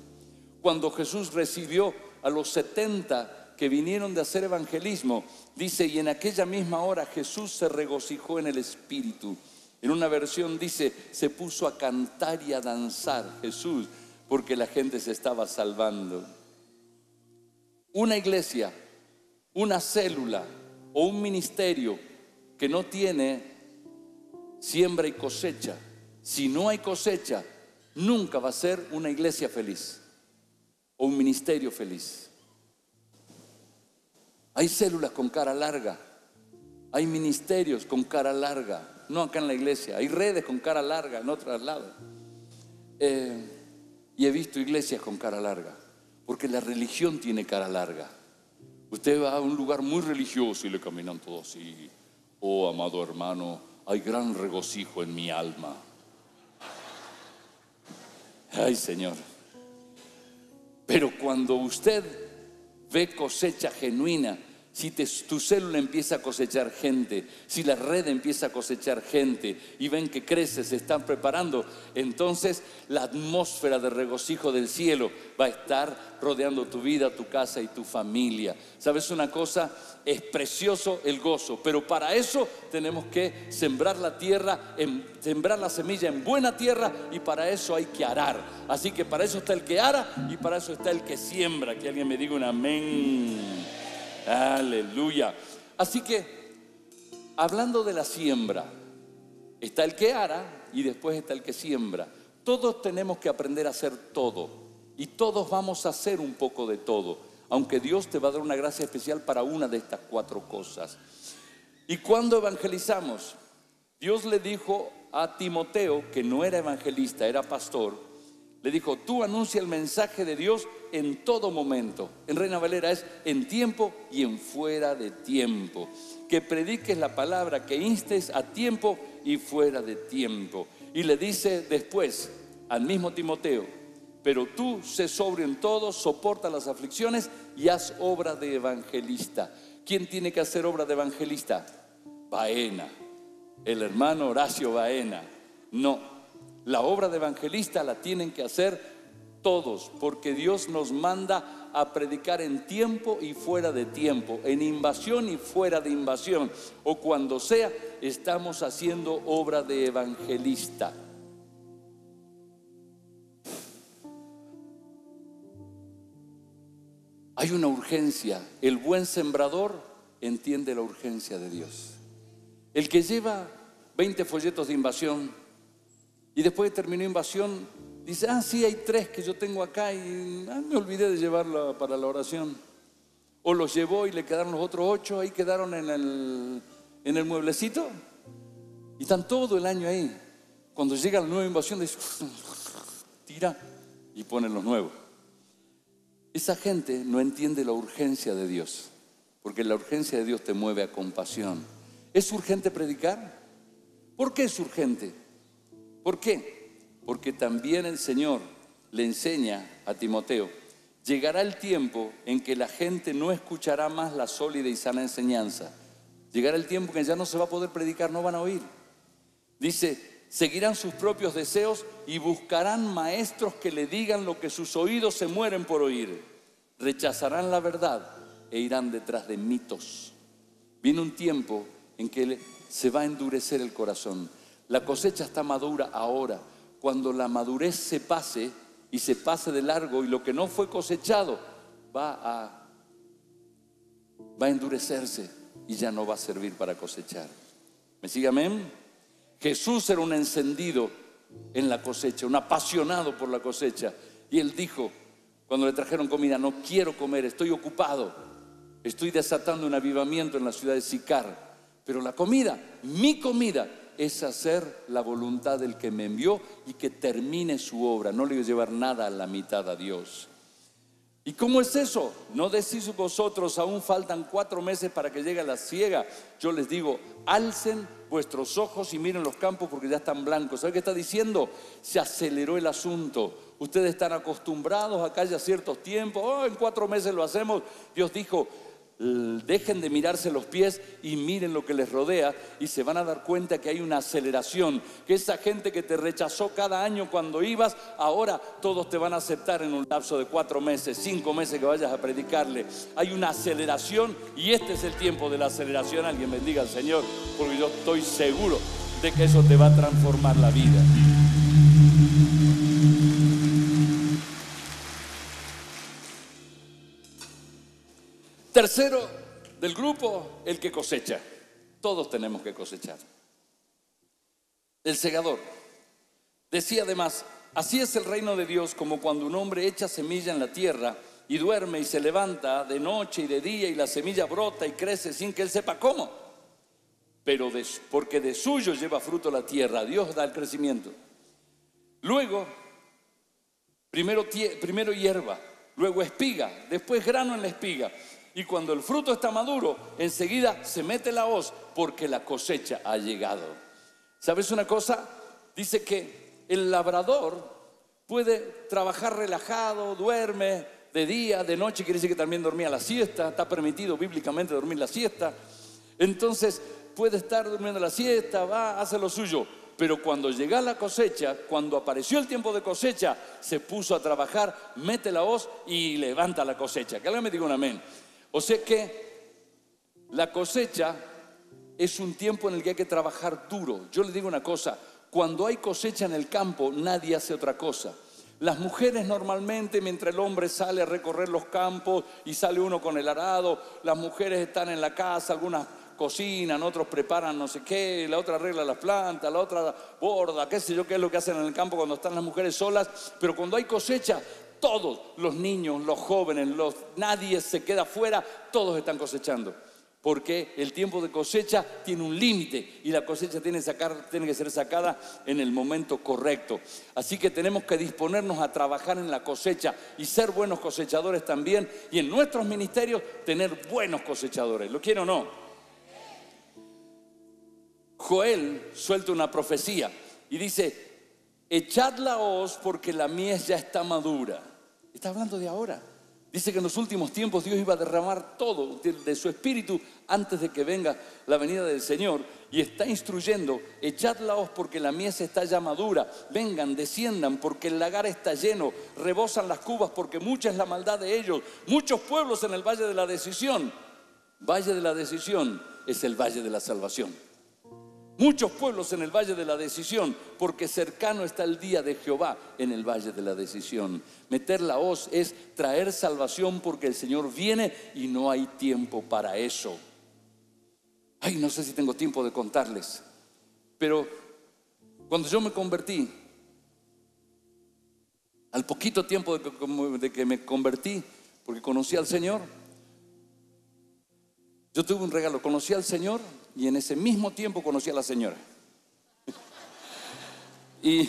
Cuando Jesús recibió a los 70 que vinieron de hacer evangelismo, dice, y en aquella misma hora Jesús se regocijó en el Espíritu. En una versión dice, se puso a cantar y a danzar Jesús, porque la gente se estaba salvando. Una iglesia, una célula o un ministerio que no tiene siembra y cosecha, si no hay cosecha, nunca va a ser una iglesia feliz o un ministerio feliz. Hay células con cara larga, hay ministerios con cara larga, no acá en la iglesia, hay redes con cara larga en otros lados. Eh, y he visto iglesias con cara larga, porque la religión tiene cara larga. Usted va a un lugar muy religioso y le caminan todos así. Oh, amado hermano, hay gran regocijo en mi alma. Ay, Señor. Pero cuando usted ve cosecha genuina, si tu célula empieza a cosechar gente, si la red empieza a cosechar gente y ven que crece, se están preparando, entonces la atmósfera de regocijo del cielo va a estar rodeando tu vida, tu casa y tu familia. ¿Sabes una cosa? Es precioso el gozo, pero para eso tenemos que sembrar la tierra, sembrar la semilla en buena tierra y para eso hay que arar. Así que para eso está el que ara y para eso está el que siembra. Que alguien me diga un amén. Aleluya. Así que, hablando de la siembra, está el que ara y después está el que siembra. Todos tenemos que aprender a hacer todo y todos vamos a hacer un poco de todo, aunque Dios te va a dar una gracia especial para una de estas cuatro cosas. Y cuando evangelizamos, Dios le dijo a Timoteo, que no era evangelista, era pastor, le dijo, tú anuncia el mensaje de Dios en todo momento. En Reina Valera es en tiempo y en fuera de tiempo. Que prediques la palabra, que instes a tiempo y fuera de tiempo. Y le dice después al mismo Timoteo, pero tú sé sobrio en todo, soporta las aflicciones y haz obra de evangelista. ¿Quién tiene que hacer obra de evangelista? Baena, el hermano Horacio Baena. No, la obra de evangelista la tienen que hacer todos, porque Dios nos manda a predicar en tiempo y fuera de tiempo, en invasión y fuera de invasión, o cuando sea, estamos haciendo obra de evangelista. Hay una urgencia. El buen sembrador entiende la urgencia de Dios. El que lleva 20 folletos de invasión y después de terminó invasión, dice, ah, sí, hay tres que yo tengo acá y ah, me olvidé de llevarla para la oración. O los llevó y le quedaron los otros ocho, ahí quedaron en el, en el mueblecito. Y están todo el año ahí. Cuando llega la nueva invasión, dice, tira y pone los nuevos. Esa gente no entiende la urgencia de Dios, porque la urgencia de Dios te mueve a compasión. ¿Es urgente predicar? ¿Por qué es urgente? ¿Por qué? Porque también el Señor le enseña a Timoteo, llegará el tiempo en que la gente no escuchará más la sólida y sana enseñanza. Llegará el tiempo que ya no se va a poder predicar, no van a oír. Dice, seguirán sus propios deseos y buscarán maestros que le digan lo que sus oídos se mueren por oír. Rechazarán la verdad e irán detrás de mitos. Viene un tiempo en que se va a endurecer el corazón. La cosecha está madura ahora. Cuando la madurez se pase y se pase de largo y lo que no fue cosechado va a, va a endurecerse y ya no va a servir para cosechar. ¿Me sigue amén? Jesús era un encendido en la cosecha, un apasionado por la cosecha. Y él dijo, cuando le trajeron comida, no quiero comer, estoy ocupado, estoy desatando un avivamiento en la ciudad de Sicar. Pero la comida, mi comida, es hacer la voluntad del que me envió y que termine su obra. No le voy a llevar nada a la mitad a Dios. ¿Y cómo es eso? ¿No decís vosotros, aún faltan cuatro meses para que llegue la ciega? Yo les digo, alcen vuestros ojos y miren los campos porque ya están blancos. ¿Sabe qué está diciendo? Se aceleró el asunto. Ustedes están acostumbrados a que haya ciertos tiempos. Oh, en cuatro meses lo hacemos. Dios dijo, dejen de mirarse los pies y miren lo que les rodea y se van a dar cuenta que hay una aceleración, que esa gente que te rechazó cada año cuando ibas, ahora todos te van a aceptar en un lapso de cuatro meses, cinco meses que vayas a predicarle. Hay una aceleración y este es el tiempo de la aceleración. Alguien bendiga al Señor, porque yo estoy seguro de que eso te va a transformar la vida. Tercero del grupo, el que cosecha. Todos tenemos que cosechar. El segador. Decía además, así es el reino de Dios como cuando un hombre echa semilla en la tierra y duerme y se levanta de noche y de día y la semilla brota y crece sin que él sepa cómo. Pero porque de suyo lleva fruto la tierra, Dios da el crecimiento. Luego, primero, primero hierba, luego espiga, después grano en la espiga. Y cuando el fruto está maduro, enseguida se mete la hoz porque la cosecha ha llegado. ¿Sabes una cosa? Dice que el labrador puede trabajar relajado, duerme de día, de noche, quiere decir que también dormía la siesta, está permitido bíblicamente dormir la siesta. Entonces puede estar durmiendo la siesta, va, hace lo suyo. Pero cuando llega la cosecha, cuando apareció el tiempo de cosecha, se puso a trabajar, mete la hoz y levanta la cosecha. Que alguien me diga un amén. O sea que la cosecha es un tiempo en el que hay que trabajar duro. Yo le digo una cosa, cuando hay cosecha en el campo, nadie hace otra cosa. Las mujeres normalmente, mientras el hombre sale a recorrer los campos y sale uno con el arado, las mujeres están en la casa, algunas cocinan, otros preparan no sé qué, la otra arregla las plantas, la otra borda, qué sé yo qué es lo que hacen en el campo cuando están las mujeres solas, pero cuando hay cosecha, todos, los niños, los jóvenes, los, nadie se queda fuera, todos están cosechando. Porque el tiempo de cosecha tiene un límite y la cosecha tiene, que ser sacada en el momento correcto. Así que tenemos que disponernos a trabajar en la cosecha y ser buenos cosechadores también. Y en nuestros ministerios tener buenos cosechadores. ¿Lo quiero o no? Joel suelta una profecía y dice, echad la hoz porque la mies ya está madura. Está hablando de ahora. Dice que en los últimos tiempos Dios iba a derramar todo de, su espíritu antes de que venga la venida del Señor. Y está instruyendo, echad la hoz porque la mies está ya madura, vengan, desciendan porque el lagar está lleno, rebosan las cubas porque mucha es la maldad de ellos, muchos pueblos en el valle de la decisión. Valle de la decisión es el valle de la salvación. Muchos pueblos en el valle de la decisión, porque cercano está el día de Jehová en el valle de la decisión. Meter la hoz es traer salvación porque el Señor viene y no hay tiempo para eso. Ay, no sé si tengo tiempo de contarles, pero cuando yo me convertí, al poquito tiempo de que me convertí, porque conocí al Señor, yo tuve un regalo, conocí al Señor y en ese mismo tiempo conocí a la señora. y,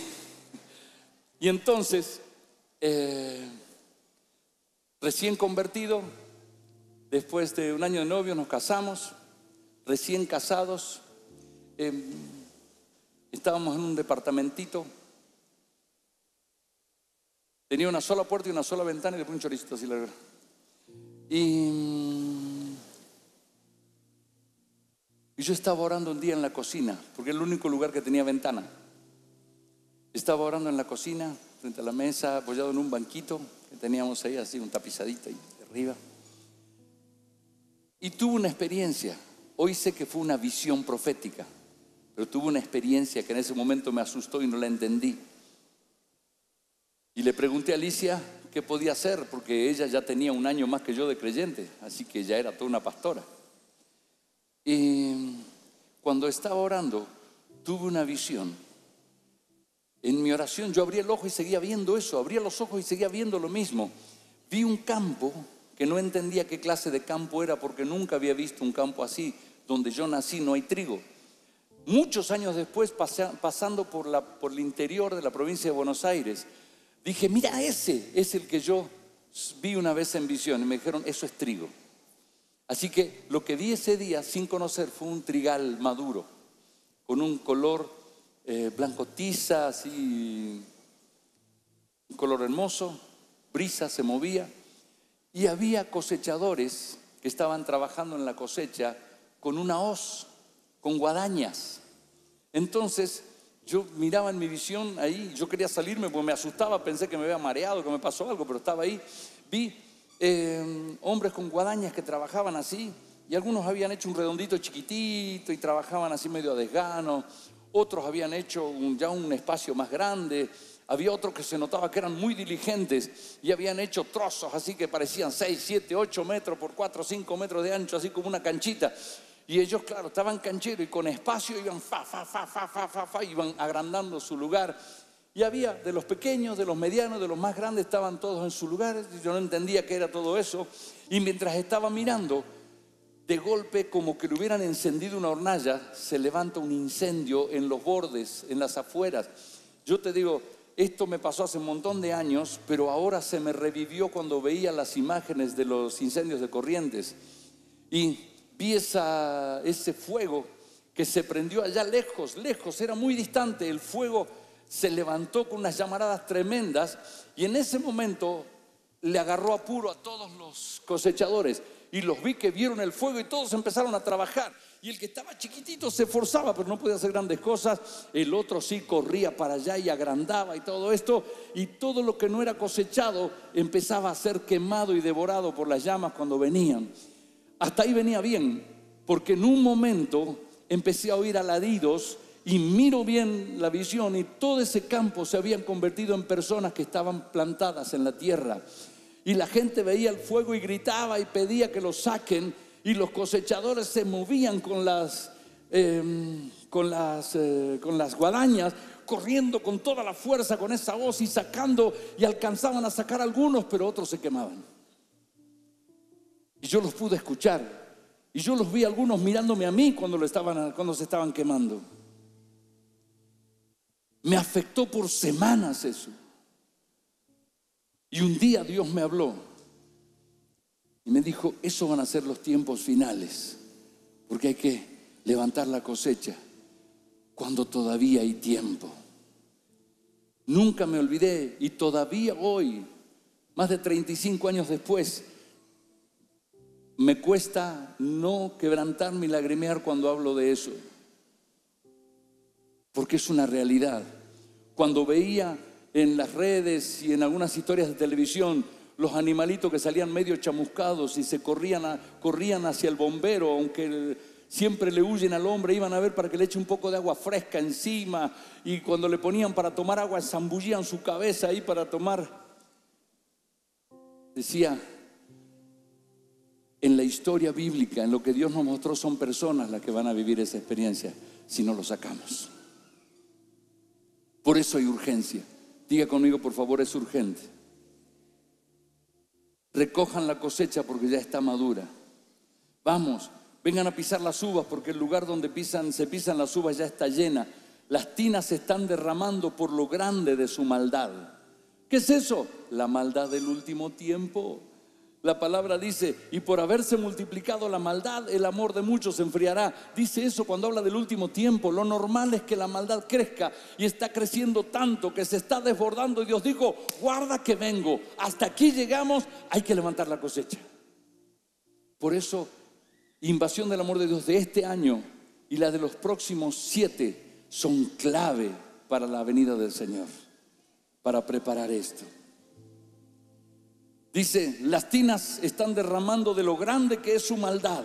entonces, eh, recién convertido, después de un año de novio nos casamos, recién casados, em, estábamos en un departamentito, tenía una sola puerta y una sola ventana y le puse un choricito así la verdad. Y y yo estaba orando un día en la cocina, porque era el único lugar que tenía ventana. Estaba orando en la cocina, frente a la mesa, apoyado en un banquito que teníamos ahí, así, un tapizadito ahí arriba. Y tuve una experiencia. Hoy sé que fue una visión profética, pero tuve una experiencia que en ese momento me asustó y no la entendí. Y le pregunté a Alicia qué podía hacer, porque ella ya tenía un año más que yo de creyente, así que ya era toda una pastora. Y cuando estaba orando, tuve una visión. En mi oración yo abría el ojo y seguía viendo eso, abría los ojos y seguía viendo lo mismo. Vi un campo que no entendía qué clase de campo era porque nunca había visto un campo así. Donde yo nací no hay trigo. Muchos años después, pasando por, por el interior de la provincia de Buenos Aires, dije, mira, ese es el que yo vi una vez en visión y me dijeron, eso es trigo. Así que lo que vi ese día sin conocer fue un trigal maduro, con un color eh, blanco tiza, así, un color hermoso, brisa se movía, y había cosechadores que estaban trabajando en la cosecha con una hoz, con guadañas. Entonces yo miraba en mi visión ahí, yo quería salirme porque me asustaba, pensé que me había mareado, que me pasó algo, pero estaba ahí. Vi eh, hombres con guadañas que trabajaban así, y algunos habían hecho un redondito chiquitito y trabajaban así medio a desgano, otros habían hecho ya un espacio más grande, había otros que se notaba que eran muy diligentes y habían hecho trozos así que parecían 6, 7, 8 metros por 4, 5 metros de ancho, así como una canchita. Y ellos, claro, estaban cancheros y con espacio iban fa, fa, fa, fa, fa, fa, fa, iban agrandando su lugar. Y había de los pequeños, de los medianos, de los más grandes, estaban todos en su lugar. Yo no entendía qué era todo eso. Y mientras estaba mirando, de golpe, como que le hubieran encendido una hornalla, se levanta un incendio en los bordes, en las afueras. Yo te digo, esto me pasó hace un montón de años, pero ahora se me revivió cuando veía las imágenes de los incendios de corrientes. Y vi ese fuego que se prendió allá lejos, lejos, era muy distante. El fuego se levantó con unas llamaradas tremendas y en ese momento le agarró apuro a todos los cosechadores y los vi que vieron el fuego y todos empezaron a trabajar. Y el que estaba chiquitito se forzaba, pero no podía hacer grandes cosas. El otro sí corría para allá y agrandaba y todo esto. Y todo lo que no era cosechado empezaba a ser quemado y devorado por las llamas cuando venían. Hasta ahí venía bien, porque en un momento empecé a oír aladidos y miro bien la visión y todo ese campo se habían convertido en personas que estaban plantadas en la tierra. Y la gente veía el fuego y gritaba y pedía que lo saquen y los cosechadores se movían con las, em, con las, eh, con las guadañas, corriendo con toda la fuerza con esa voz y sacando y alcanzaban a sacar algunos, pero otros se quemaban. Y yo los pude escuchar. Y yo los vi algunos mirándome a mí cuando, lo estaban, cuando se estaban quemando. Me afectó por semanas eso. Y un día Dios me habló y me dijo, eso van a ser los tiempos finales, porque hay que levantar la cosecha cuando todavía hay tiempo. Nunca me olvidé y todavía hoy, más de 35 años después, me cuesta no quebrantarme y lagrimear cuando hablo de eso porque es una realidad. Cuando veía en las redes y en algunas historias de televisión los animalitos que salían medio chamuscados y se corrían, corrían hacia el bombero, aunque siempre le huyen al hombre, iban a ver para que le eche un poco de agua fresca encima y cuando le ponían para tomar agua zambullían su cabeza ahí para tomar. Decía, en la historia bíblica, en lo que Dios nos mostró, son personas las que van a vivir esa experiencia si no lo sacamos. Por eso hay urgencia. Diga conmigo, por favor, es urgente. Recojan la cosecha porque ya está madura. Vamos, vengan a pisar las uvas porque el lugar donde pisan, se pisan las uvas ya está llena. Las tinas se están derramando por lo grande de su maldad. ¿Qué es eso? La maldad del último tiempo. La palabra dice, y por haberse multiplicado la maldad, el amor de muchos se enfriará. Dice eso cuando habla del último tiempo. Lo normal es que la maldad crezca y está creciendo tanto que se está desbordando. Y Dios dijo, guarda que vengo. Hasta aquí llegamos, hay que levantar la cosecha. Por eso, invasión del amor de Dios de este año y la de los próximos siete son clave para la venida del Señor, para preparar esto. Dice, las tinas están derramando de lo grande que es su maldad.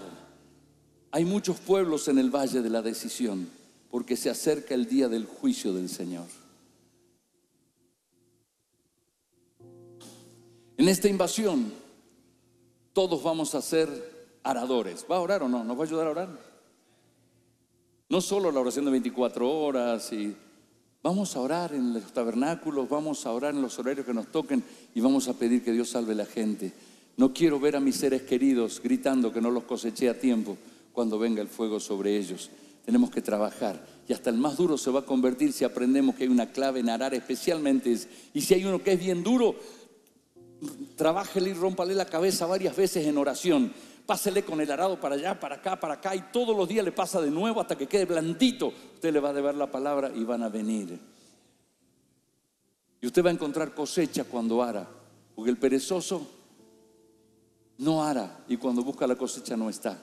Hay muchos pueblos en el valle de la decisión porque se acerca el día del juicio del Señor. En esta invasión todos vamos a ser aradores. ¿Va a orar o no? ¿Nos va a ayudar a orar? No solo la oración de 24 horas y Vamos a orar en los tabernáculos, vamos a orar en los horarios que nos toquen y vamos a pedir que Dios salve a la gente. No quiero ver a mis seres queridos gritando que no los coseché a tiempo cuando venga el fuego sobre ellos. Tenemos que trabajar y hasta el más duro se va a convertir si aprendemos que hay una clave en arar especialmente. Y si hay uno que es bien duro, trabájele y rómpale la cabeza varias veces en oración. Pásele con el arado para allá, para acá, para acá, y todos los días le pasa de nuevo hasta que quede blandito. Usted le va a deber la palabra y van a venir. Y usted va a encontrar cosecha cuando ara, porque el perezoso no ara y cuando busca la cosecha no está.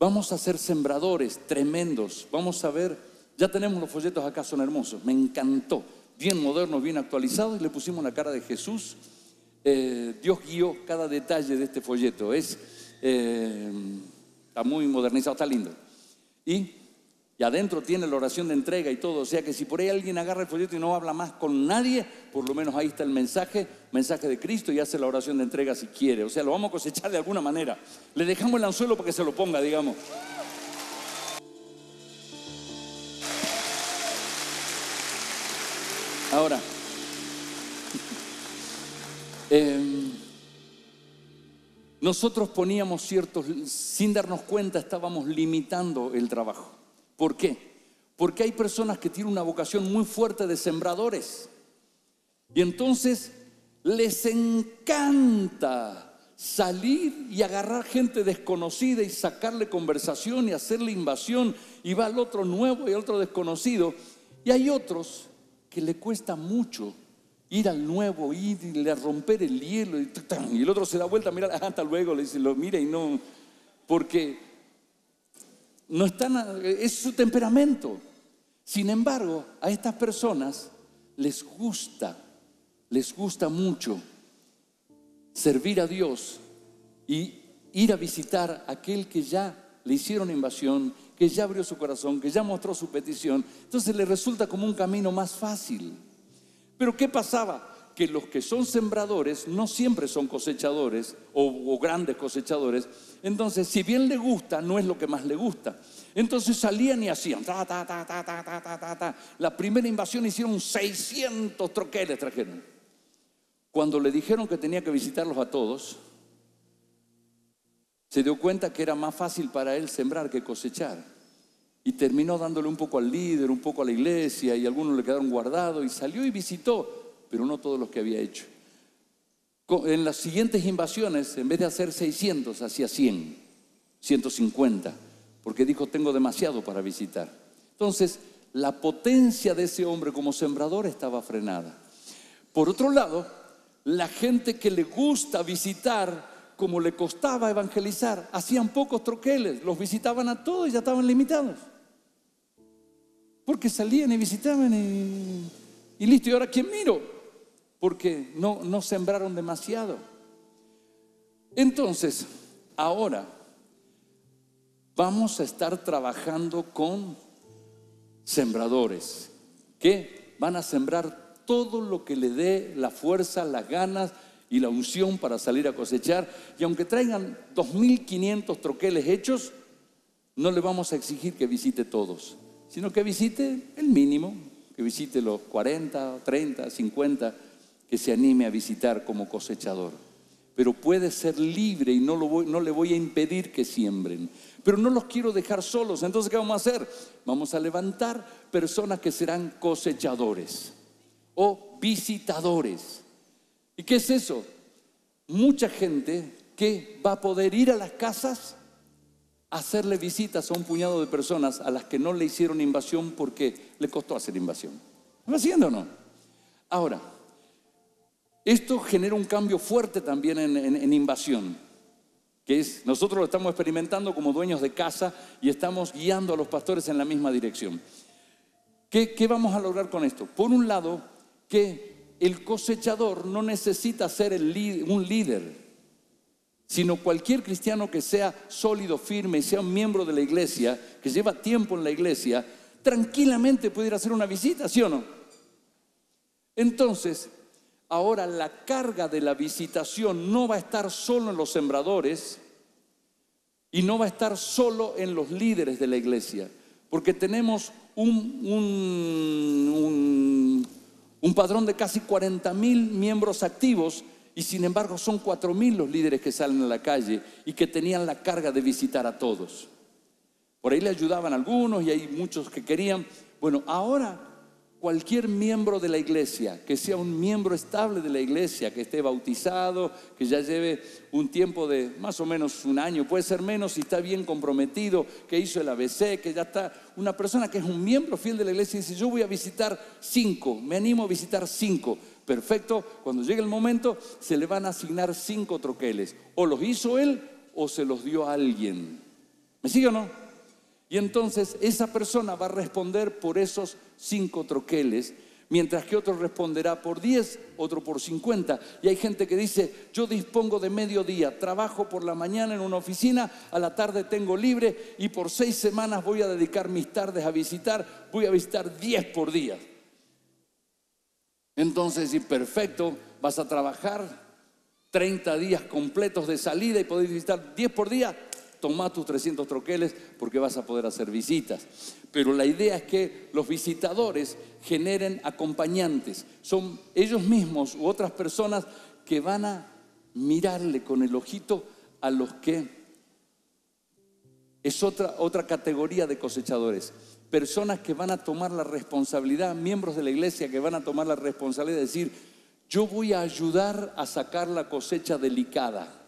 Vamos a ser sembradores tremendos. Vamos a ver, ya tenemos los folletos acá, son hermosos. Me encantó. Bien modernos, bien actualizados y le pusimos la cara de Jesús. Eh, Dios guió cada detalle de este folleto. Es, eh, está muy modernizado, está lindo. Y y adentro tiene la oración de entrega y todo. O sea que si por ahí alguien agarra el folleto y no habla más con nadie, por lo menos ahí está el mensaje, mensaje de Cristo y hace la oración de entrega si quiere. O sea, lo vamos a cosechar de alguna manera. Le dejamos el anzuelo para que se lo ponga, digamos. Ahora, em, nosotros poníamos ciertos, sin darnos cuenta, estábamos limitando el trabajo. ¿Por qué? Porque hay personas que tienen una vocación muy fuerte de sembradores. Y entonces les encanta salir y agarrar gente desconocida y sacarle conversación y hacerle invasión y va al otro nuevo y al otro desconocido. Y hay otros que le cuesta mucho ir al nuevo, ir y le romper el hielo y, el otro se da vuelta, mira, hasta luego, le dice, lo mira y no, porque no están, es su temperamento. Sin embargo, a estas personas les gusta, les gusta mucho servir a Dios y ir a visitar a aquel que ya le hicieron invasión, que ya abrió su corazón, que ya mostró su petición. Entonces le resulta como un camino más fácil. Pero ¿qué pasaba? Que los que son sembradores no siempre son cosechadores o, grandes cosechadores, entonces, si bien le gusta, no es lo que más le gusta. Entonces salían y hacían. La primera invasión hicieron 600 troqueles, trajeron. Cuando le dijeron que tenía que visitarlos a todos, se dio cuenta que era más fácil para él sembrar que cosechar. Y terminó dándole un poco al líder, un poco a la iglesia, y algunos le quedaron guardados, y salió y visitó, pero no todos los que había hecho. En las siguientes invasiones, en vez de hacer 600, hacía 100, 150, porque dijo, tengo demasiado para visitar. Entonces, la potencia de ese hombre como sembrador estaba frenada. Por otro lado, la gente que le gusta visitar, como le costaba evangelizar, hacían pocos troqueles, los visitaban a todos y ya estaban limitados. Porque salían y visitaban y, listo. ¿Y ahora quién miro? porque no, no sembraron demasiado. Entonces, ahora vamos a estar trabajando con sembradores que van a sembrar todo lo que le dé la fuerza, las ganas y la unción para salir a cosechar. Y aunque traigan 2.500 troqueles hechos, no le vamos a exigir que visite todos, sino que visite el mínimo, que visite los 40, 30, 50 que se anime a visitar como cosechador. Pero puede ser libre y no, lo no le voy a impedir que siembren. Pero no los quiero dejar solos. Entonces, ¿qué vamos a hacer? Vamos a levantar personas que serán cosechadores o visitadores. ¿Y qué es eso? Mucha gente que va a poder ir a las casas hacerle visitas a un puñado de personas a las que no le hicieron invasión porque le costó hacer invasión. ¿Están haciendo o no? Ahora, esto genera un cambio fuerte también en, invasión, que es, nosotros lo estamos experimentando como dueños de casa y estamos guiando a los pastores en la misma dirección. ¿Qué, vamos a lograr con esto? Por un lado, que el cosechador no necesita ser un líder, sino cualquier cristiano que sea sólido, firme sea un miembro de la iglesia, que lleva tiempo en la iglesia, tranquilamente puede ir a hacer una visita, ¿sí o no? Entonces, Ahora la carga de la visitación no va a estar solo en los sembradores y no va a estar solo en los líderes de la iglesia, porque tenemos un, un, padrón de casi 40 mil miembros activos y sin embargo son 4 mil los líderes que salen a la calle y que tenían la carga de visitar a todos. Por ahí le ayudaban algunos y hay muchos que querían. Bueno, ahora cualquier miembro de la iglesia, que sea un miembro estable de la iglesia, que esté bautizado, que ya lleve un tiempo de más o menos un año, puede ser menos si está bien comprometido, que hizo el ABC, que ya está, una persona que es un miembro fiel de la iglesia y dice, yo voy a visitar cinco, me animo a visitar cinco. Perfecto, cuando llegue el momento se le van a asignar cinco troqueles. O los hizo él o se los dio a alguien. ¿Me sigue o no? Y entonces esa persona va a responder por esos cinco troqueles, mientras que otro responderá por diez, otro por cincuenta. Y hay gente que dice, yo dispongo de mediodía, trabajo por la mañana en una oficina, a la tarde tengo libre y por seis semanas voy a dedicar mis tardes a visitar, voy a visitar diez por día. Entonces, si perfecto, vas a trabajar 30 días completos de salida y podés visitar 10 por día, toma tus 300 troqueles porque vas a poder hacer visitas. Pero la idea es que los visitadores generen acompañantes. Son ellos mismos u otras personas que van a mirarle con el ojito a los que es otra, otra categoría de cosechadores personas que van a tomar la responsabilidad, miembros de la iglesia que van a tomar la responsabilidad de decir, yo voy a ayudar a sacar la cosecha delicada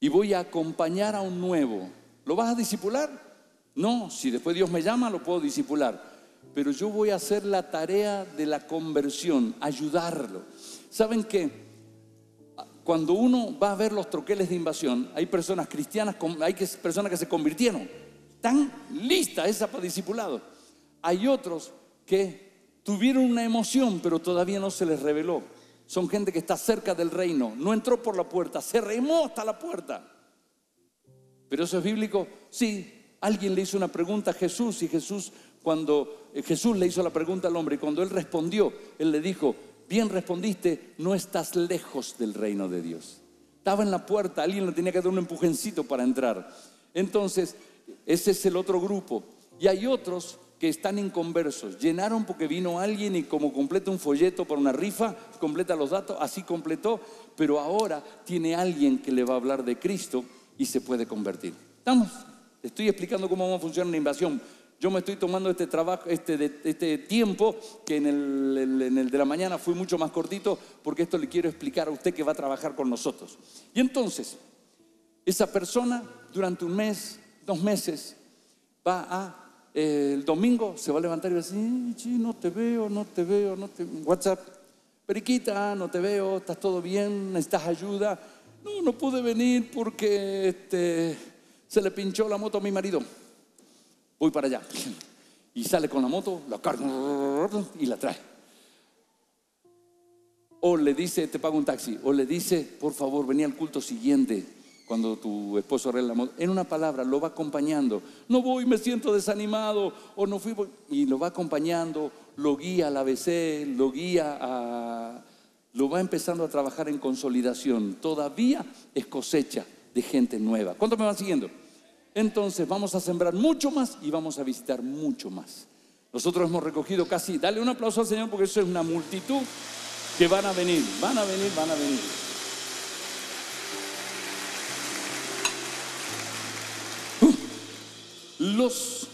y voy a acompañar a un nuevo. ¿Lo vas a disipular? No, si después Dios me llama, lo puedo disipular. Pero yo voy a hacer la tarea de la conversión, ayudarlo. ¿Saben qué? Cuando uno va a ver los troqueles de invasión, hay personas cristianas, hay personas que se convirtieron están listas esa para discipulado. Hay otros que tuvieron una emoción, pero todavía no se les reveló. Son gente que está cerca del reino, no entró por la puerta, se remó hasta la puerta. Pero eso es bíblico. Sí, alguien le hizo una pregunta a Jesús y Jesús cuando eh, Jesús le hizo la pregunta al hombre y cuando él respondió, él le dijo, bien respondiste, no estás lejos del reino de Dios. Estaba en la puerta, alguien le tenía que dar un empujencito para entrar. Entonces, ese es el otro grupo. Y hay otros que están inconversos. Llenaron porque vino alguien y como completa un folleto para una rifa, completa los datos, así completó, pero ahora tiene alguien que le va a hablar de Cristo y se puede convertir. Estamos, estoy explicando cómo va a funcionar la invasión. Yo me estoy tomando este trabajo, este, este tiempo, que en el, de la mañana fue mucho más cortito, porque esto le quiero explicar a usted que va a trabajar con nosotros. Y entonces, esa persona durante un mes, dos meses, va a, eh, el domingo se va a levantar y va a decir, no te veo, no te veo, no te WhatsApp, periquita, no te veo, estás todo bien, necesitas ayuda. No, no pude venir porque este, se le pinchó la moto a mi marido. Voy para allá. Y sale con la moto, la carga y la trae. O le dice, te pago un taxi. O le dice, por favor, vení al culto siguiente cuando tu esposo arregla la En una palabra, lo va acompañando. No voy, me siento desanimado, o no fui, y lo va acompañando, lo guía al ABC, lo guía a. Lo va empezando a trabajar en consolidación. Todavía es cosecha de gente nueva. ¿Cuántos me van siguiendo? Entonces vamos a sembrar mucho más y vamos a visitar mucho más. Nosotros hemos recogido casi, dale un aplauso al Señor porque eso es una multitud que van a venir, van a venir, van a venir. Los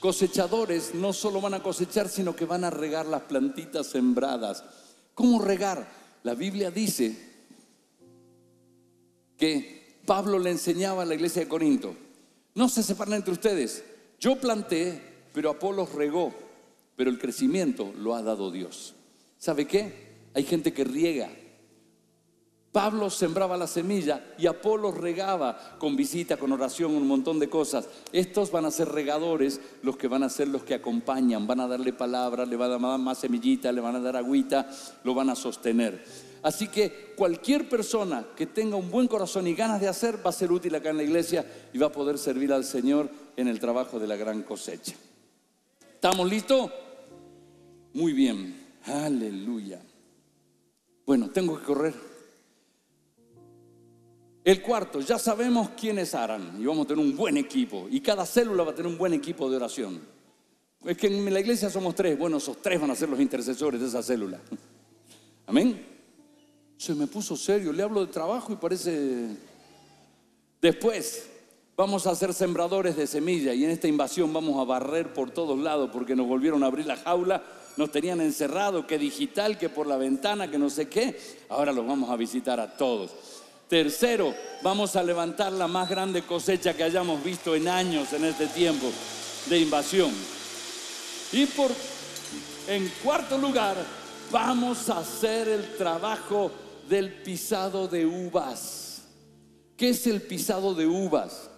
cosechadores no solo van a cosechar, sino que van a regar las plantitas sembradas. ¿Cómo regar? La Biblia dice que Pablo le enseñaba a la iglesia de Corinto, no se separen entre ustedes, yo planté, pero Apolo regó, pero el crecimiento lo ha dado Dios. ¿Sabe qué? Hay gente que riega, Pablo sembraba la semilla y Apolo regaba con visita, con oración, un montón de cosas. Estos van a ser regadores, los que van a ser los que acompañan, van a darle palabras, le van a dar más semillita, le van a dar agüita, lo van a sostener. Así que cualquier persona que tenga un buen corazón y ganas de hacer va a ser útil acá en la iglesia y va a poder servir al Señor en el trabajo de la gran cosecha. ¿Estamos listos? Muy bien. Aleluya. Bueno, tengo que correr. El cuarto, ya sabemos quiénes harán y vamos a tener un buen equipo y cada célula va a tener un buen equipo de oración. Es que en la iglesia somos tres, bueno, esos tres van a ser los intercesores de esa célula. Amén. Se me puso serio, le hablo de trabajo y parece... Después, Vamos a ser sembradores de semilla y en esta invasión vamos a barrer por todos lados porque nos volvieron a abrir la jaula, nos tenían encerrado, que digital, que por la ventana, que no sé qué. Ahora los vamos a visitar a todos. Tercero, vamos a levantar la más grande cosecha que hayamos visto en años en este tiempo de invasión. Y por en cuarto lugar, vamos a hacer el trabajo del pisado de uvas. ¿Qué es el pisado de uvas?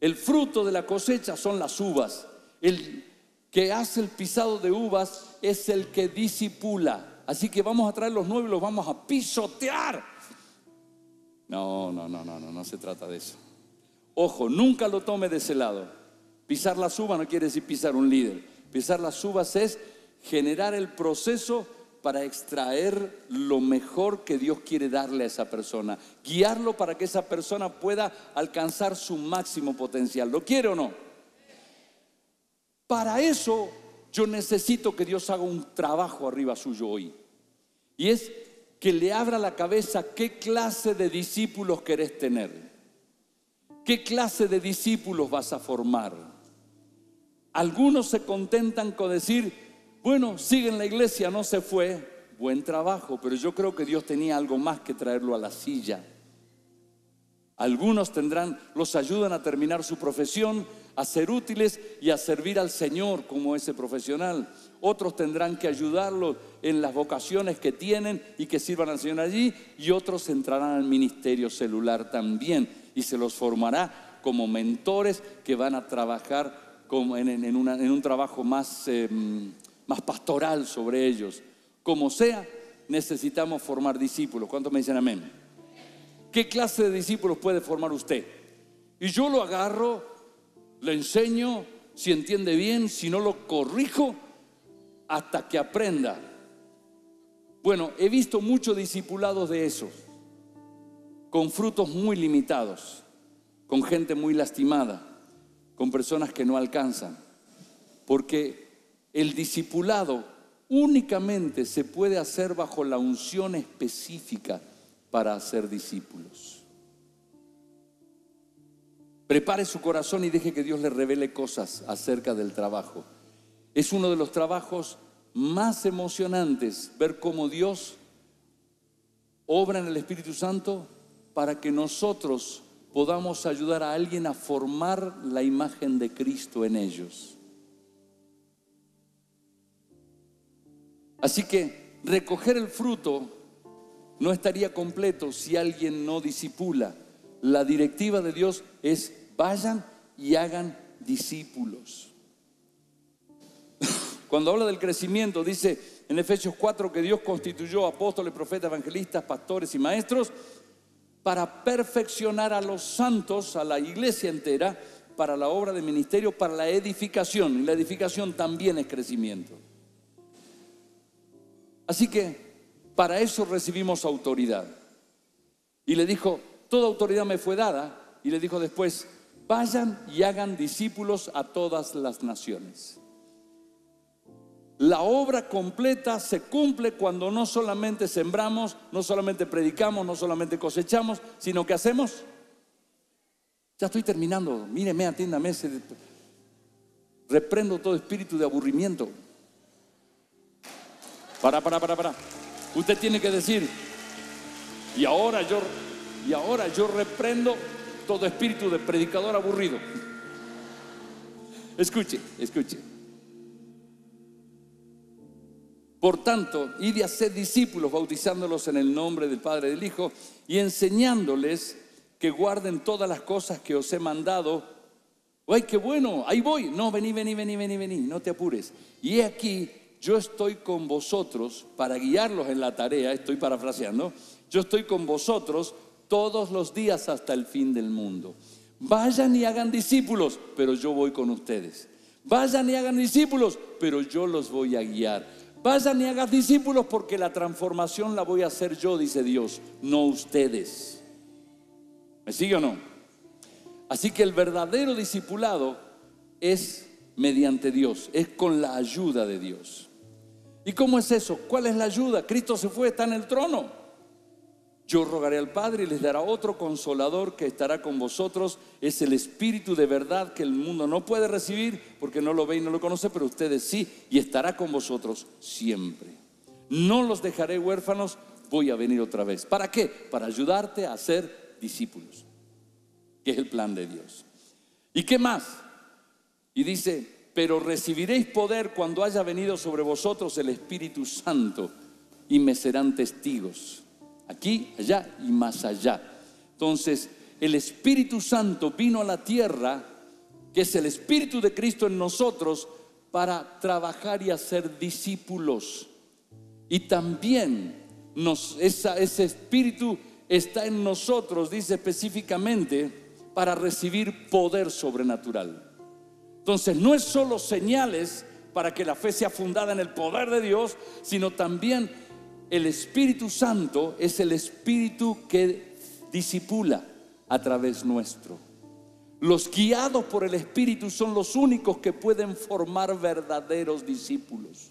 El fruto de la cosecha son las uvas. El que hace el pisado de uvas es el que disipula. Así que vamos a traer los nueve y los vamos a pisotear. No, no, no, no, no, no se trata de eso. Ojo, nunca lo tome de ese lado. Pisar las uvas no quiere decir pisar un líder. Pisar las uvas es generar el proceso para extraer lo mejor que Dios quiere darle a esa persona, guiarlo para que esa persona pueda alcanzar su máximo potencial. ¿Lo quiere o no? Para eso yo necesito que Dios haga un trabajo arriba suyo hoy. Y es que le abra la cabeza qué clase de discípulos querés tener. ¿Qué clase de discípulos vas a formar? Algunos se contentan con decir, bueno, sigue en la iglesia, no se fue. Buen trabajo, pero yo creo que Dios tenía algo más que traerlo a la silla. Algunos tendrán, los ayudan a terminar su profesión, a ser útiles y a servir al Señor como ese profesional. Otros tendrán que ayudarlo en las vocaciones que tienen y que sirvan al Señor allí. Y otros entrarán al ministerio celular también y se los formará como mentores que van a trabajar en, un trabajo más em, más pastoral sobre ellos. Como sea, necesitamos formar discípulos. ¿Cuántos me dicen amén? ¿Qué clase de discípulos puede formar usted? Y yo lo agarro, le enseño, si entiende bien, si no lo corrijo, hasta que aprenda. Bueno, he visto muchos discipulados de esos, con frutos muy limitados, con gente muy lastimada, con personas que no alcanzan, porque el discipulado únicamente se puede hacer bajo la unción específica para hacer discípulos. Prepare su corazón y deje que Dios le revele cosas acerca del trabajo. Es uno de los trabajos más emocionantes ver cómo Dios obra en el Espíritu Santo para que nosotros podamos ayudar a alguien a formar la imagen de Cristo en ellos. Así que recoger el fruto no estaría completo si alguien no disipula. La directiva de Dios es vayan y hagan discípulos. Cuando habla del crecimiento, dice en Efesios 4 que Dios constituyó apóstoles, profetas, evangelistas, pastores y maestros para perfeccionar a los santos, a la iglesia entera, para la obra de ministerio, para la edificación. Y la edificación también es crecimiento. Así que para eso recibimos autoridad. Y le dijo, toda autoridad me fue dada. Y le dijo después, vayan y hagan discípulos a todas las naciones. La obra completa se cumple cuando no solamente sembramos, no solamente predicamos, no solamente cosechamos, sino que hacemos. Ya estoy terminando, míreme, atiéndame, reprendo todo espíritu de aburrimiento. Para, para, para, para. Usted tiene que decir, y ahora yo, y ahora yo reprendo todo espíritu de predicador aburrido. Escuche, escuche. Por tanto, id a ser discípulos, bautizándolos en el nombre del Padre y del Hijo y enseñándoles que guarden todas las cosas que os he mandado. ¡Ay, qué bueno! Ahí voy. No, vení, vení, vení, vení, vení. No te apures. Y he aquí, yo estoy con vosotros para guiarlos en la tarea, estoy parafraseando, yo estoy con vosotros todos los días hasta el fin del mundo. Vayan y hagan discípulos, pero yo voy con ustedes. Vayan y hagan discípulos, pero yo los voy a guiar. Vayan y hagan discípulos porque la transformación la voy a hacer yo, dice Dios, no ustedes. ¿Me sigue o no? Así que el verdadero discipulado es mediante Dios, es con la ayuda de Dios. ¿Y cómo es eso? ¿Cuál es la ayuda? Cristo se fue, está en el trono. Yo rogaré al Padre y les dará otro consolador que estará con vosotros. Es el Espíritu de verdad que el mundo no puede recibir porque no lo ve y no lo conoce, pero ustedes sí, y estará con vosotros siempre. No los dejaré huérfanos, voy a venir otra vez. ¿Para qué? Para ayudarte a ser discípulos, que es el plan de Dios. ¿Y qué más? Y dice, pero recibiréis poder cuando haya venido sobre vosotros el Espíritu Santo y me serán testigos aquí, allá y más allá. Entonces, el Espíritu Santo vino a la tierra, que es el Espíritu de Cristo en nosotros, para trabajar y hacer discípulos. Y también nos, ese Espíritu está en nosotros, dice específicamente, para recibir poder sobrenatural. Entonces, no es solo señales para que la fe sea fundada en el poder de Dios, sino también el Espíritu Santo es el Espíritu que disipula a través nuestro. Los guiados por el Espíritu son los únicos que pueden formar verdaderos discípulos.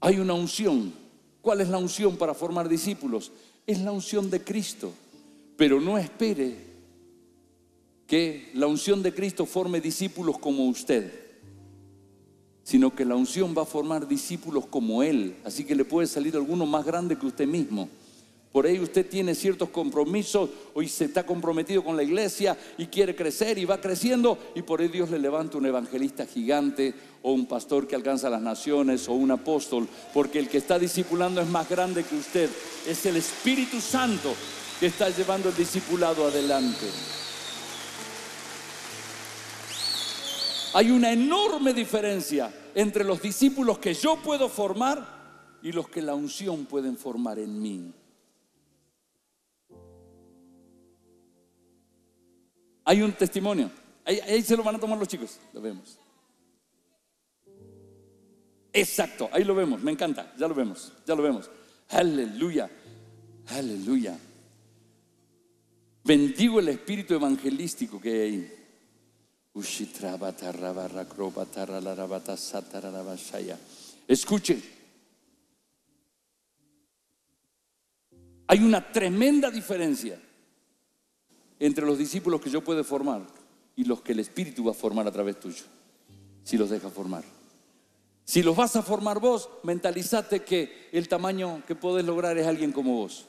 Hay una unción. ¿Cuál es la unción para formar discípulos? Es la unción de Cristo. Pero no espere que la unción de Cristo forme discípulos como usted sino que la unción va a formar discípulos como Él. Así que le puede salir alguno más grande que usted mismo. Por ahí usted tiene ciertos compromisos, hoy se está comprometido con la iglesia y quiere crecer y va creciendo y por ahí Dios le levanta un evangelista gigante o un pastor que alcanza las naciones o un apóstol, porque el que está discipulando es más grande que usted. Es el Espíritu Santo que está llevando el discipulado adelante. Hay una enorme diferencia entre los discípulos que yo puedo formar y los que la unción pueden formar en mí. Hay un testimonio. Ahí, se lo van a tomar los chicos. Lo vemos. Exacto, ahí lo vemos. Me encanta. Ya lo vemos. Ya lo vemos. Aleluya. Aleluya. Bendigo el espíritu evangelístico que hay ahí. Escuche, hay una tremenda diferencia entre los discípulos que yo puedo formar y los que el Espíritu va a formar a través tuyo, si los deja formar. Si los vas a formar vos, mentalizate que el tamaño que puedes lograr es alguien como vos.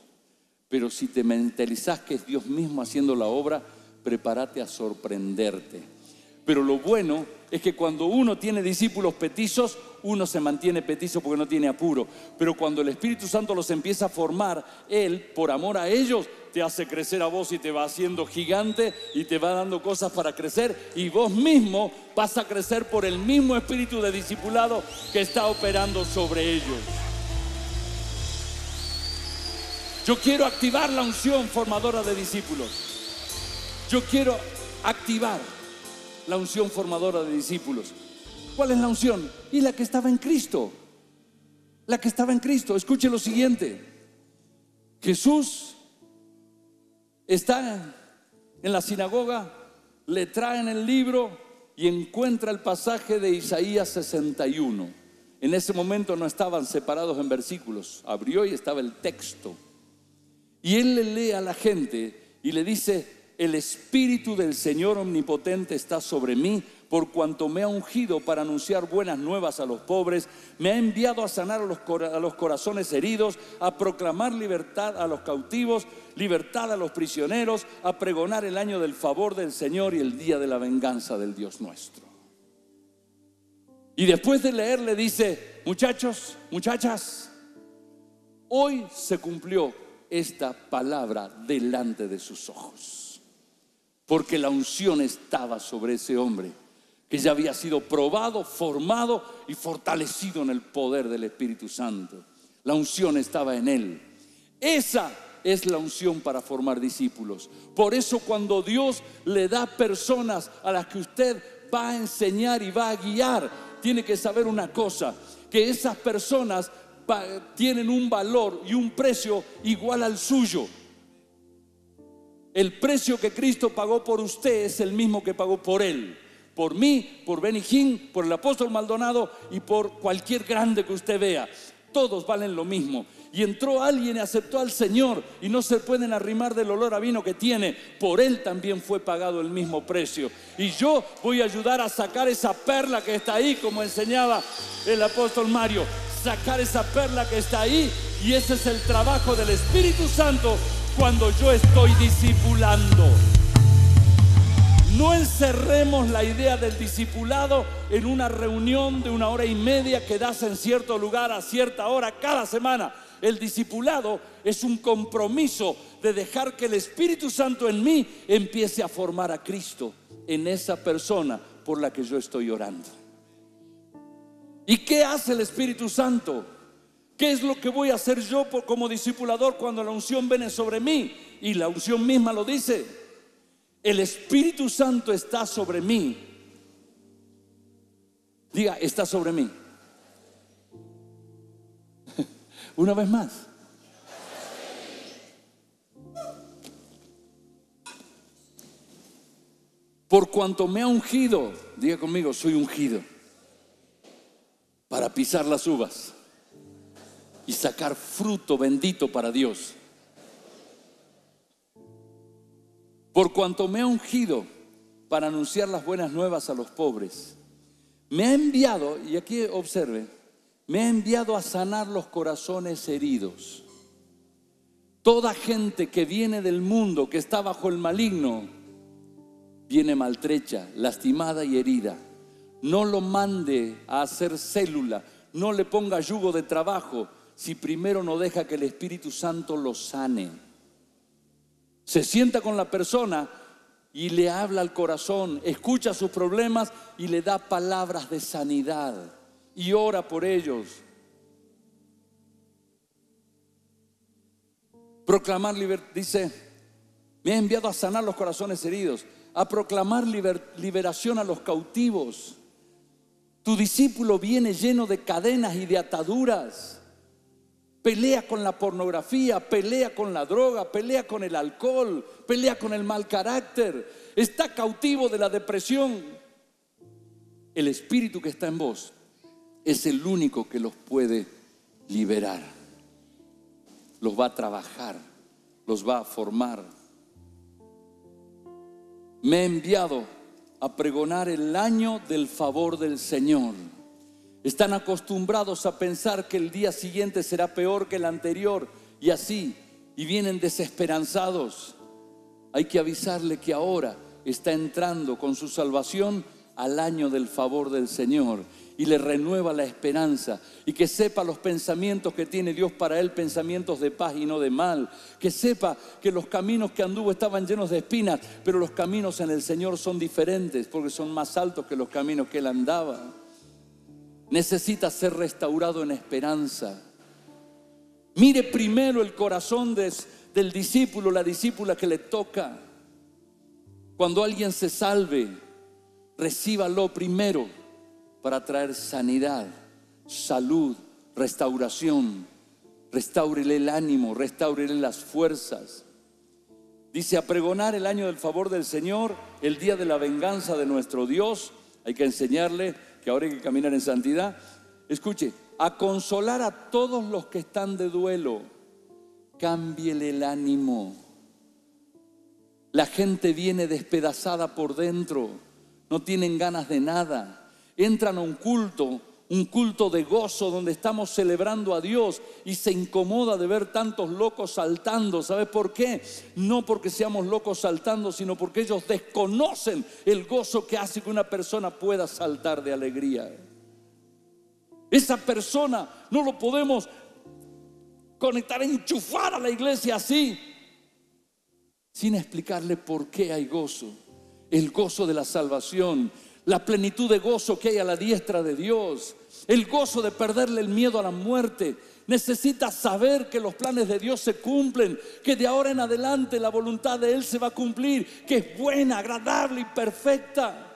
Pero si te mentalizás que es Dios mismo haciendo la obra, prepárate a sorprenderte pero lo bueno es que cuando uno tiene discípulos petizos, uno se mantiene petizo porque no tiene apuro. Pero cuando el Espíritu Santo los empieza a formar, Él, por amor a ellos, te hace crecer a vos y te va haciendo gigante y te va dando cosas para crecer. Y vos mismo vas a crecer por el mismo espíritu de discipulado que está operando sobre ellos. Yo quiero activar la unción formadora de discípulos. Yo quiero activar la unción formadora de discípulos. ¿Cuál es la unción? Y la que estaba en Cristo. La que estaba en Cristo. Escuche lo siguiente. Jesús está en la sinagoga, le traen el libro y encuentra el pasaje de Isaías 61. En ese momento no estaban separados en versículos. Abrió y estaba el texto. Y él le lee a la gente y le dice, el Espíritu del Señor Omnipotente está sobre mí, por cuanto me ha ungido para anunciar buenas nuevas a los pobres, me ha enviado a sanar a los, corazones heridos, a proclamar libertad a los cautivos, libertad a los prisioneros, a pregonar el año del favor del Señor y el día de la venganza del Dios nuestro. Y después de leer le dice, muchachos, muchachas, hoy se cumplió esta palabra delante de sus ojos porque la unción estaba sobre ese hombre, que ya había sido probado, formado y fortalecido en el poder del Espíritu Santo. La unción estaba en él. Esa es la unción para formar discípulos. Por eso cuando Dios le da personas a las que usted va a enseñar y va a guiar, tiene que saber una cosa, que esas personas tienen un valor y un precio igual al suyo. El precio que Cristo pagó por usted es el mismo que pagó por él. Por mí, por Hinn, por el apóstol Maldonado y por cualquier grande que usted vea. todos valen lo mismo. Y entró alguien y aceptó al Señor y no se pueden arrimar del olor a vino que tiene. Por él también fue pagado el mismo precio. Y yo voy a ayudar a sacar esa perla que está ahí, como enseñaba el apóstol Mario. Sacar esa perla que está ahí. Y ese es el trabajo del Espíritu Santo cuando yo estoy discipulando. No encerremos la idea del discipulado en una reunión de una hora y media que das en cierto lugar a cierta hora cada semana. El discipulado es un compromiso de dejar que el Espíritu Santo en mí empiece a formar a Cristo en esa persona por la que yo estoy orando. ¿Y qué hace el Espíritu Santo? ¿Qué es lo que voy a hacer yo como discipulador cuando la unción viene sobre mí? Y la unción misma lo dice. El Espíritu Santo está sobre mí. Diga, está sobre mí. Una vez más. Por cuanto me ha ungido, diga conmigo, soy ungido para pisar las uvas y sacar fruto bendito para Dios. Por cuanto me ha ungido para anunciar las buenas nuevas a los pobres, me ha enviado, y aquí observe, me ha enviado a sanar los corazones heridos. Toda gente que viene del mundo, que está bajo el maligno, viene maltrecha, lastimada y herida. No lo mande a hacer célula, no le ponga yugo de trabajo si primero no deja que el Espíritu Santo lo sane. Se sienta con la persona y le habla al corazón, escucha sus problemas y le da palabras de sanidad y ora por ellos. Proclamar libertad, dice, me ha enviado a sanar los corazones heridos, a proclamar liberación a los cautivos. Tu discípulo viene lleno de cadenas y de ataduras. Pelea con la pornografía, pelea con la droga, pelea con el alcohol, pelea con el mal carácter. Está cautivo de la depresión. El espíritu que está en vos es el único que los puede liberar. Los va a trabajar, los va a formar. Me he enviado a pregonar el año del favor del Señor. Están acostumbrados a pensar que el día siguiente será peor que el anterior y así, y vienen desesperanzados. Hay que avisarle que ahora está entrando con su salvación al año del favor del Señor y le renueva la esperanza y que sepa los pensamientos que tiene Dios para él, pensamientos de paz y no de mal, que sepa que los caminos que anduvo estaban llenos de espinas, pero los caminos en el Señor son diferentes porque son más altos que los caminos que él andaba. Necesita ser restaurado en esperanza. Mire primero el corazón del discípulo, la discípula que le toca. Cuando alguien se salve, recíbalo primero para traer sanidad, salud, restauración. Restáurele el ánimo, restáurele las fuerzas. Dice, a pregonar el año del favor del Señor, el día de la venganza de nuestro Dios. Hay que enseñarle que ahora hay que caminar en santidad. Escuche, a consolar a todos los que están de duelo. Cámbiele el ánimo. La gente viene despedazada por dentro. No tienen ganas de nada entran a un culto, un culto de gozo donde estamos celebrando a Dios y se incomoda de ver tantos locos saltando. ¿Sabes por qué? No porque seamos locos saltando, sino porque ellos desconocen el gozo que hace que una persona pueda saltar de alegría. Esa persona no lo podemos conectar, enchufar a la iglesia así, sin explicarle por qué hay gozo. El gozo de la salvación, la plenitud de gozo que hay a la diestra de Dios, el gozo de perderle el miedo a la muerte. Necesita saber que los planes de Dios se cumplen, que de ahora en adelante la voluntad de Él se va a cumplir, que es buena, agradable y perfecta.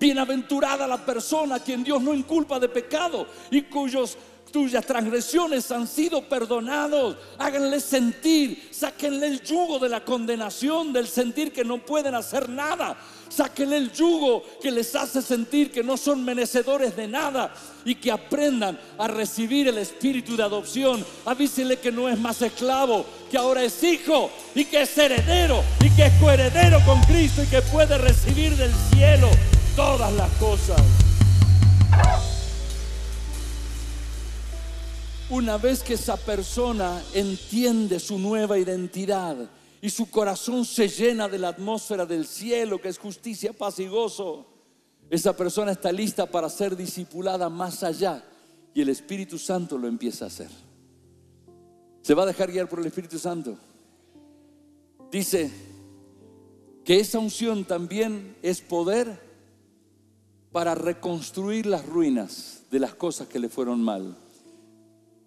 Bienaventurada la persona a quien Dios no inculpa de pecado y cuyos tuyas transgresiones han sido perdonados. Háganle sentir, sáquenle el yugo de la condenación, del sentir que no pueden hacer nada. Sáquenle el yugo que les hace sentir que no son merecedores de nada y que aprendan a recibir el espíritu de adopción. Avísele que no es más esclavo, que ahora es hijo y que es heredero y que es coheredero con Cristo y que puede recibir del cielo todas las cosas. Una vez que esa persona entiende su nueva identidad y su corazón se llena de la atmósfera del cielo, que es justicia, paz y gozo, esa persona está lista para ser discipulada más allá y el Espíritu Santo lo empieza a hacer. Se va a dejar guiar por el Espíritu Santo. Dice que esa unción también es poder para reconstruir las ruinas de las cosas que le fueron mal.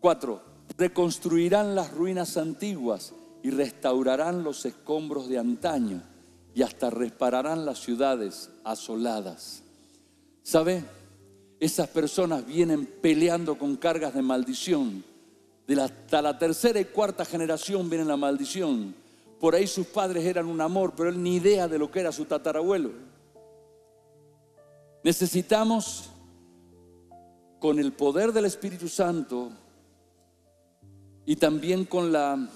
Cuatro, reconstruirán las ruinas antiguas y restaurarán los escombros de antaño y hasta repararán las ciudades asoladas. ¿Sabe? Esas personas vienen peleando con cargas de maldición. De hasta la tercera y cuarta generación viene la maldición. Por ahí sus padres eran un amor, pero él ni idea de lo que era su tatarabuelo. Necesitamos, con el poder del Espíritu Santo, y también con, la,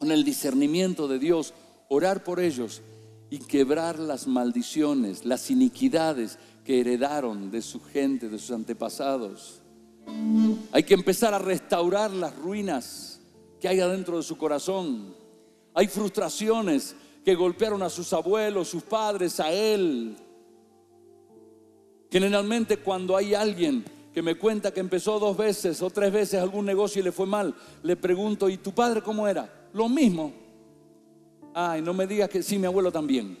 con el discernimiento de Dios, orar por ellos y quebrar las maldiciones, las iniquidades que heredaron de su gente, de sus antepasados. Hay que empezar a restaurar las ruinas que hay adentro de su corazón. Hay frustraciones que golpearon a sus abuelos, sus padres, a él. Generalmente cuando hay alguien que me cuenta que empezó dos veces o tres veces algún negocio y le fue mal, le pregunto, ¿y tu padre cómo era? Lo mismo. Ay, no me digas que sí, mi abuelo también.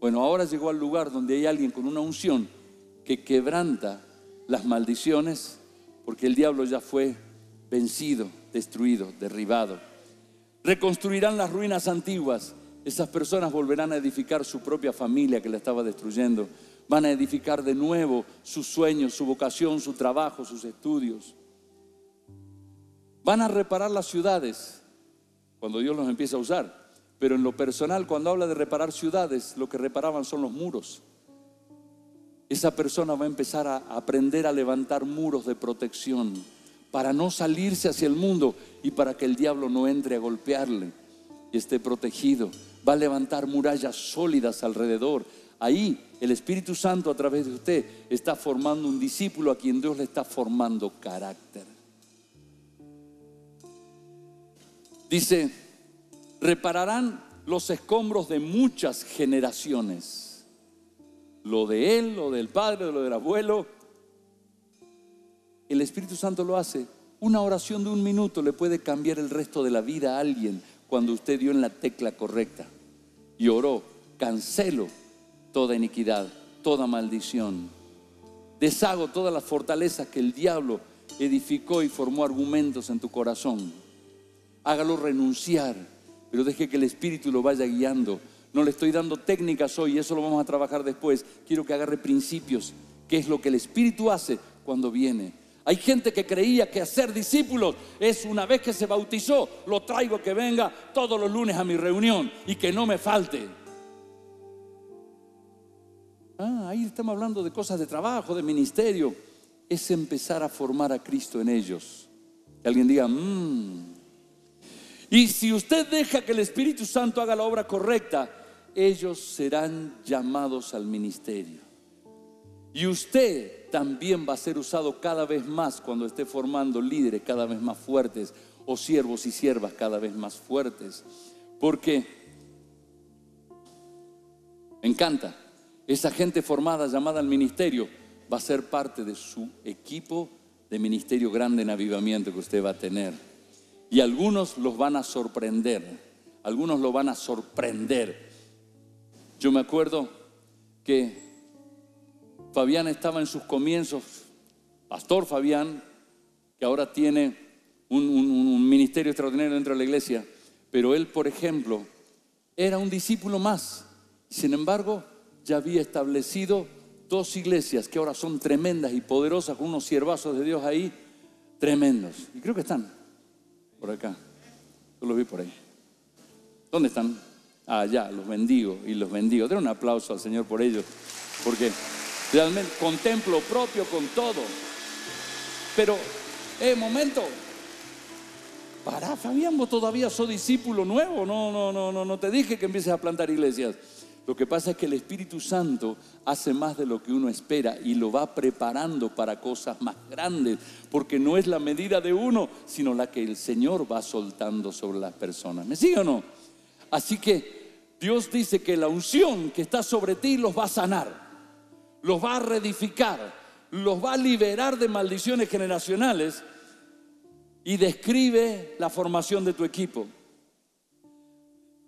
Bueno, ahora llegó al lugar donde hay alguien con una unción que quebranta las maldiciones porque el diablo ya fue vencido, destruido, derribado. Reconstruirán las ruinas antiguas. Esas personas volverán a edificar su propia familia que la estaba destruyendo van a edificar de nuevo sus sueños, su vocación, su trabajo, sus estudios. Van a reparar las ciudades cuando Dios los empieza a usar. Pero en lo personal, cuando habla de reparar ciudades, lo que reparaban son los muros. Esa persona va a empezar a aprender a levantar muros de protección para no salirse hacia el mundo y para que el diablo no entre a golpearle y esté protegido. Va a levantar murallas sólidas alrededor. Ahí el Espíritu Santo a través de usted está formando un discípulo a quien Dios le está formando carácter. Dice, repararán los escombros de muchas generaciones. Lo de él, lo del padre, lo del abuelo. El Espíritu Santo lo hace. Una oración de un minuto le puede cambiar el resto de la vida a alguien cuando usted dio en la tecla correcta y oró. Cancelo toda iniquidad, toda maldición. Deshago todas las fortalezas que el diablo edificó y formó argumentos en tu corazón. Hágalo renunciar, pero deje que el Espíritu lo vaya guiando. No le estoy dando técnicas hoy, eso lo vamos a trabajar después. Quiero que agarre principios, que es lo que el Espíritu hace cuando viene. Hay gente que creía que hacer discípulos es una vez que se bautizó, lo traigo que venga todos los lunes a mi reunión y que no me falte. Ah, ahí estamos hablando de cosas de trabajo, de ministerio. Es empezar a formar a Cristo en ellos. Que alguien diga, mmm. Y si usted deja que el Espíritu Santo haga la obra correcta, ellos serán llamados al ministerio. Y usted también va a ser usado cada vez más cuando esté formando líderes cada vez más fuertes o siervos y siervas cada vez más fuertes. Porque me encanta esa gente formada llamada al ministerio va a ser parte de su equipo de ministerio grande en avivamiento que usted va a tener. Y algunos los van a sorprender, algunos lo van a sorprender. Yo me acuerdo que Fabián estaba en sus comienzos, Pastor Fabián, que ahora tiene un, un ministerio extraordinario dentro de la iglesia, pero él, por ejemplo, era un discípulo más. Sin embargo, ya había establecido dos iglesias que ahora son tremendas y poderosas, con unos siervazos de Dios ahí, tremendos. Y creo que están por acá. Yo los vi por ahí. ¿Dónde están? Ah, ya, los bendigo y los bendigo. Den un aplauso al Señor por ellos, porque realmente con templo propio, con todo. Pero, eh, momento. Pará, Fabián, vos todavía sos discípulo nuevo. No, no, no, no, no te dije que empieces a plantar iglesias. Lo que pasa es que el Espíritu Santo hace más de lo que uno espera y lo va preparando para cosas más grandes, porque no es la medida de uno, sino la que el Señor va soltando sobre las personas. ¿Me sigue o no? Así que Dios dice que la unción que está sobre ti los va a sanar, los va a reedificar, los va a liberar de maldiciones generacionales y describe la formación de tu equipo.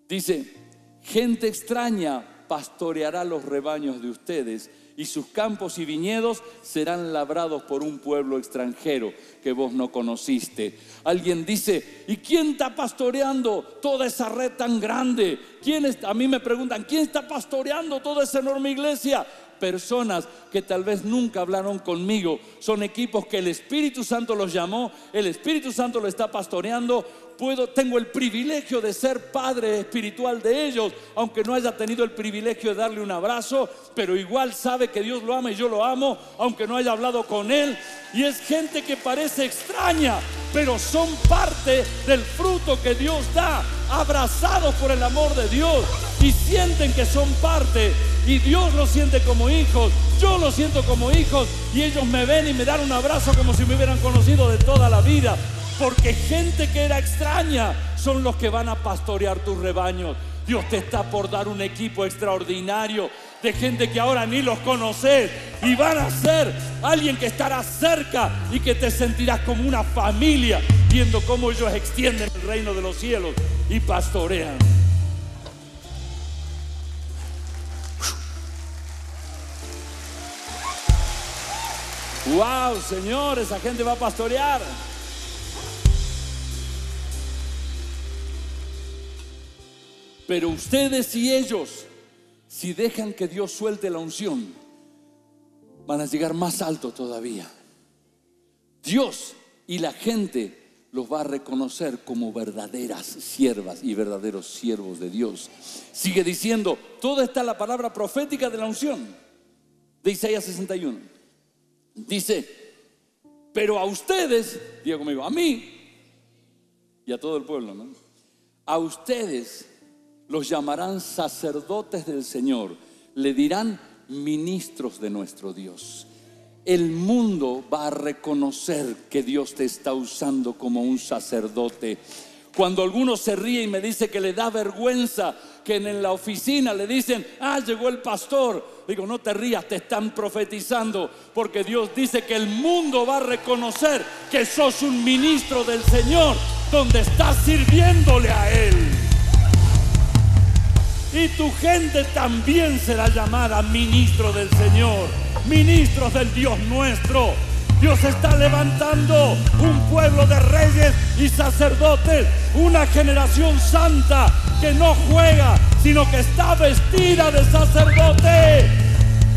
Dice, Gente extraña pastoreará los rebaños de ustedes y sus campos y viñedos serán labrados por un pueblo extranjero que vos no conociste. Alguien dice, ¿y quién está pastoreando toda esa red tan grande? ¿Quién A mí me preguntan, ¿quién está pastoreando toda esa enorme iglesia? personas que tal vez nunca hablaron conmigo. Son equipos que el Espíritu Santo los llamó, el Espíritu Santo lo está pastoreando puedo, tengo el privilegio de ser padre espiritual de ellos, aunque no haya tenido el privilegio de darle un abrazo, pero igual sabe que Dios lo ama y yo lo amo, aunque no haya hablado con él. Y es gente que parece extraña, pero son parte del fruto que Dios da, abrazados por el amor de Dios y sienten que son parte. Y Dios los siente como hijos, yo los siento como hijos y ellos me ven y me dan un abrazo como si me hubieran conocido de toda la vida. Porque gente que era extraña son los que van a pastorear tus rebaños. Dios te está por dar un equipo extraordinario de gente que ahora ni los conoces y van a ser alguien que estará cerca y que te sentirás como una familia viendo cómo ellos extienden el reino de los cielos y pastorean. Wow, Señor, esa gente va a pastorear. Pero ustedes y ellos, si dejan que Dios suelte la unción, van a llegar más alto todavía. Dios y la gente los va a reconocer como verdaderas siervas y verdaderos siervos de Dios. Sigue diciendo, toda está la palabra profética de la unción de Isaías 61. Dice, pero a ustedes, diga conmigo, a mí y a todo el pueblo, ¿no? A ustedes los llamarán sacerdotes del Señor, le dirán ministros de nuestro Dios. El mundo va a reconocer que Dios te está usando como un sacerdote. Cuando alguno se ríe y me dice que le da vergüenza que en la oficina le dicen, ah, llegó el pastor. Digo, no te rías, te están profetizando, porque Dios dice que el mundo va a reconocer que sos un ministro del Señor, donde estás sirviéndole a Él. Y tu gente también será llamada ministro del Señor, ministros del Dios nuestro. Dios está levantando un pueblo de reyes y sacerdotes, una generación santa que no juega, sino que está vestida de sacerdote.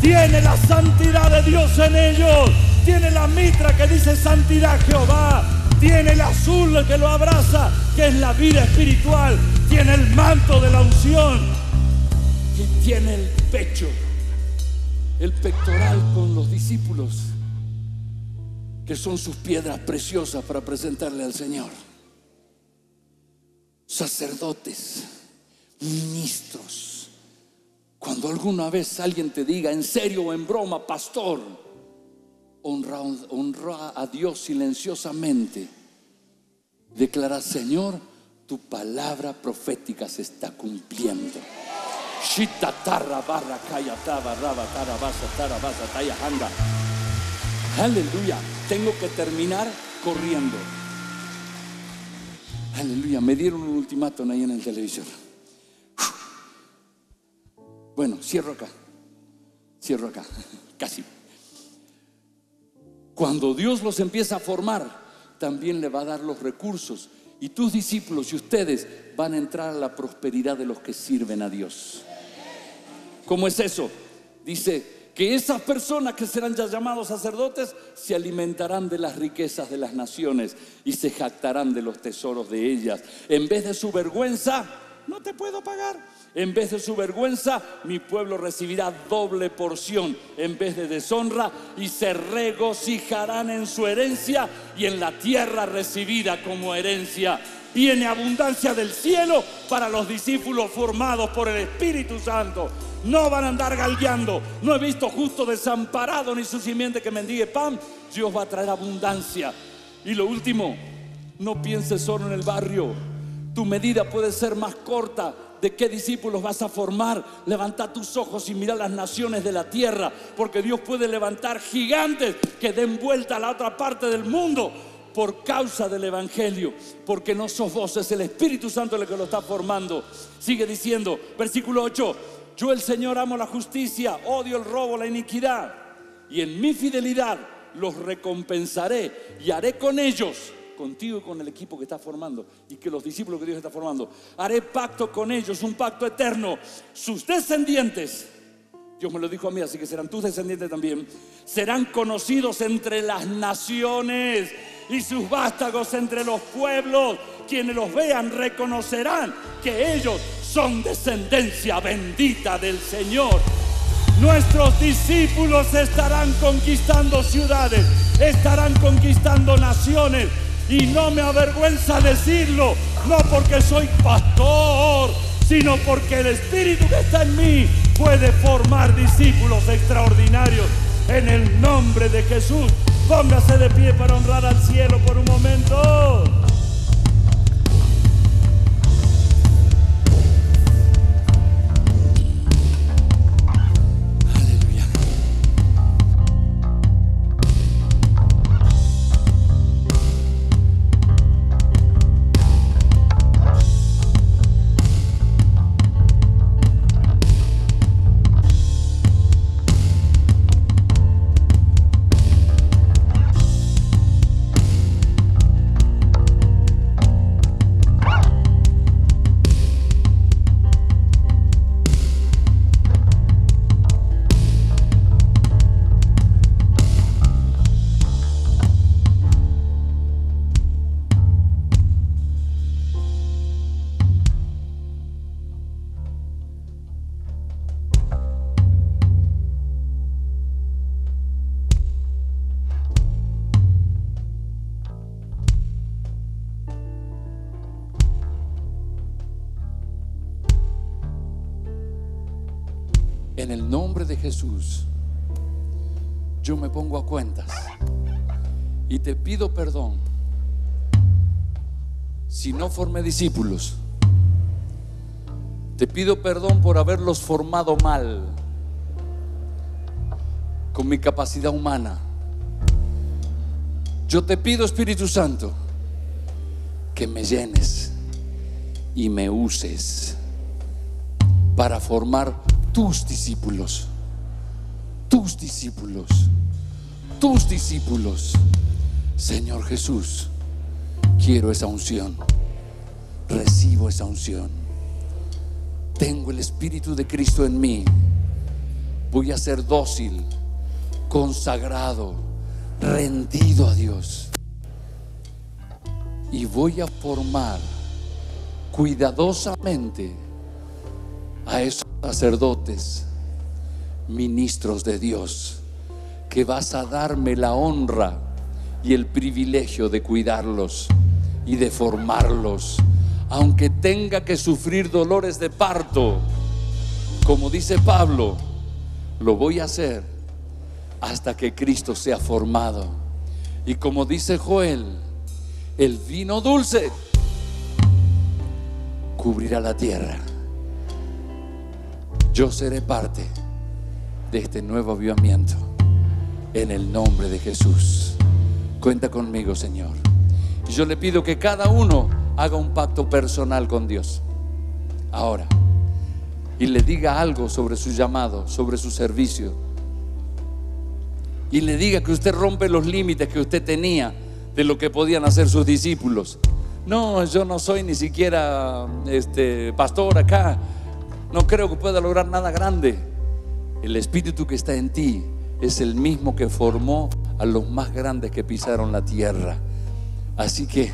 Tiene la santidad de Dios en ellos, tiene la mitra que dice santidad Jehová, tiene el azul que lo abraza, que es la vida espiritual, tiene el manto de la unción, y tiene el pecho, el pectoral con los discípulos, que son sus piedras preciosas para presentarle al Señor. Sacerdotes, ministros. Cuando alguna vez alguien te diga en serio o en broma, pastor, honra, honra a Dios silenciosamente. Declara, Señor, tu palabra profética se está cumpliendo. Aleluya. Tengo que terminar corriendo. Aleluya. Me dieron un ultimátum ahí en el televisor. Bueno, cierro acá. Cierro acá. Casi. Cuando Dios los empieza a formar, también le va a dar los recursos. Y tus discípulos y ustedes van a entrar a la prosperidad de los que sirven a Dios. ¿Cómo es eso? Dice que esas personas que serán ya llamados sacerdotes se alimentarán de las riquezas de las naciones y se jactarán de los tesoros de ellas. En vez de su vergüenza, no te puedo pagar. En vez de su vergüenza, mi pueblo recibirá doble porción en vez de deshonra y se regocijarán en su herencia y en la tierra recibida como herencia. Viene abundancia del cielo para los discípulos formados por el Espíritu Santo. No van a andar galgueando. No he visto justo desamparado ni su simiente que mendigue pan. Dios va a traer abundancia. Y lo último, no pienses solo en el barrio. Tu medida puede ser más corta de qué discípulos vas a formar. Levanta tus ojos y mira las naciones de la tierra, porque Dios puede levantar gigantes que den vuelta a la otra parte del mundo por causa del Evangelio, porque no sos vos, es el Espíritu Santo el que lo está formando. Sigue diciendo, versículo 8, yo el Señor amo la justicia, odio el robo, la iniquidad, y en mi fidelidad los recompensaré y haré con ellos contigo y con el equipo que está formando y que los discípulos que Dios está formando. Haré pacto con ellos, un pacto eterno. Sus descendientes, Dios me lo dijo a mí, así que serán tus descendientes también, serán conocidos entre las naciones y sus vástagos entre los pueblos. Quienes los vean reconocerán que ellos son descendencia bendita del Señor. Nuestros discípulos estarán conquistando ciudades, estarán conquistando naciones, y no me avergüenza decirlo, no porque soy pastor, sino porque el Espíritu que está en mí puede formar discípulos extraordinarios. En el nombre de Jesús, póngase de pie para honrar al cielo por un momento. Jesús, yo me pongo a cuentas y te pido perdón si no formé discípulos. Te pido perdón por haberlos formado mal con mi capacidad humana. Yo te pido, Espíritu Santo, que me llenes y me uses para formar tus discípulos, tus discípulos, tus discípulos. Señor Jesús, quiero esa unción, recibo esa unción. Tengo el Espíritu de Cristo en mí. Voy a ser dócil, consagrado, rendido a Dios. Y voy a formar cuidadosamente a esos sacerdotes, ministros de Dios, que vas a darme la honra y el privilegio de cuidarlos y de formarlos, aunque tenga que sufrir dolores de parto, como dice Pablo, lo voy a hacer hasta que Cristo sea formado. Y como dice Joel, el vino dulce cubrirá la tierra yo seré parte de este nuevo avivamiento en el nombre de Jesús. Cuenta conmigo, Señor. Yo le pido que cada uno haga un pacto personal con Dios. Ahora. Y le diga algo sobre su llamado, sobre su servicio. Y le diga que usted rompe los límites que usted tenía de lo que podían hacer sus discípulos. No, yo no soy ni siquiera este pastor acá no creo que pueda lograr nada grande. El espíritu que está en ti es el mismo que formó a los más grandes que pisaron la tierra. Así que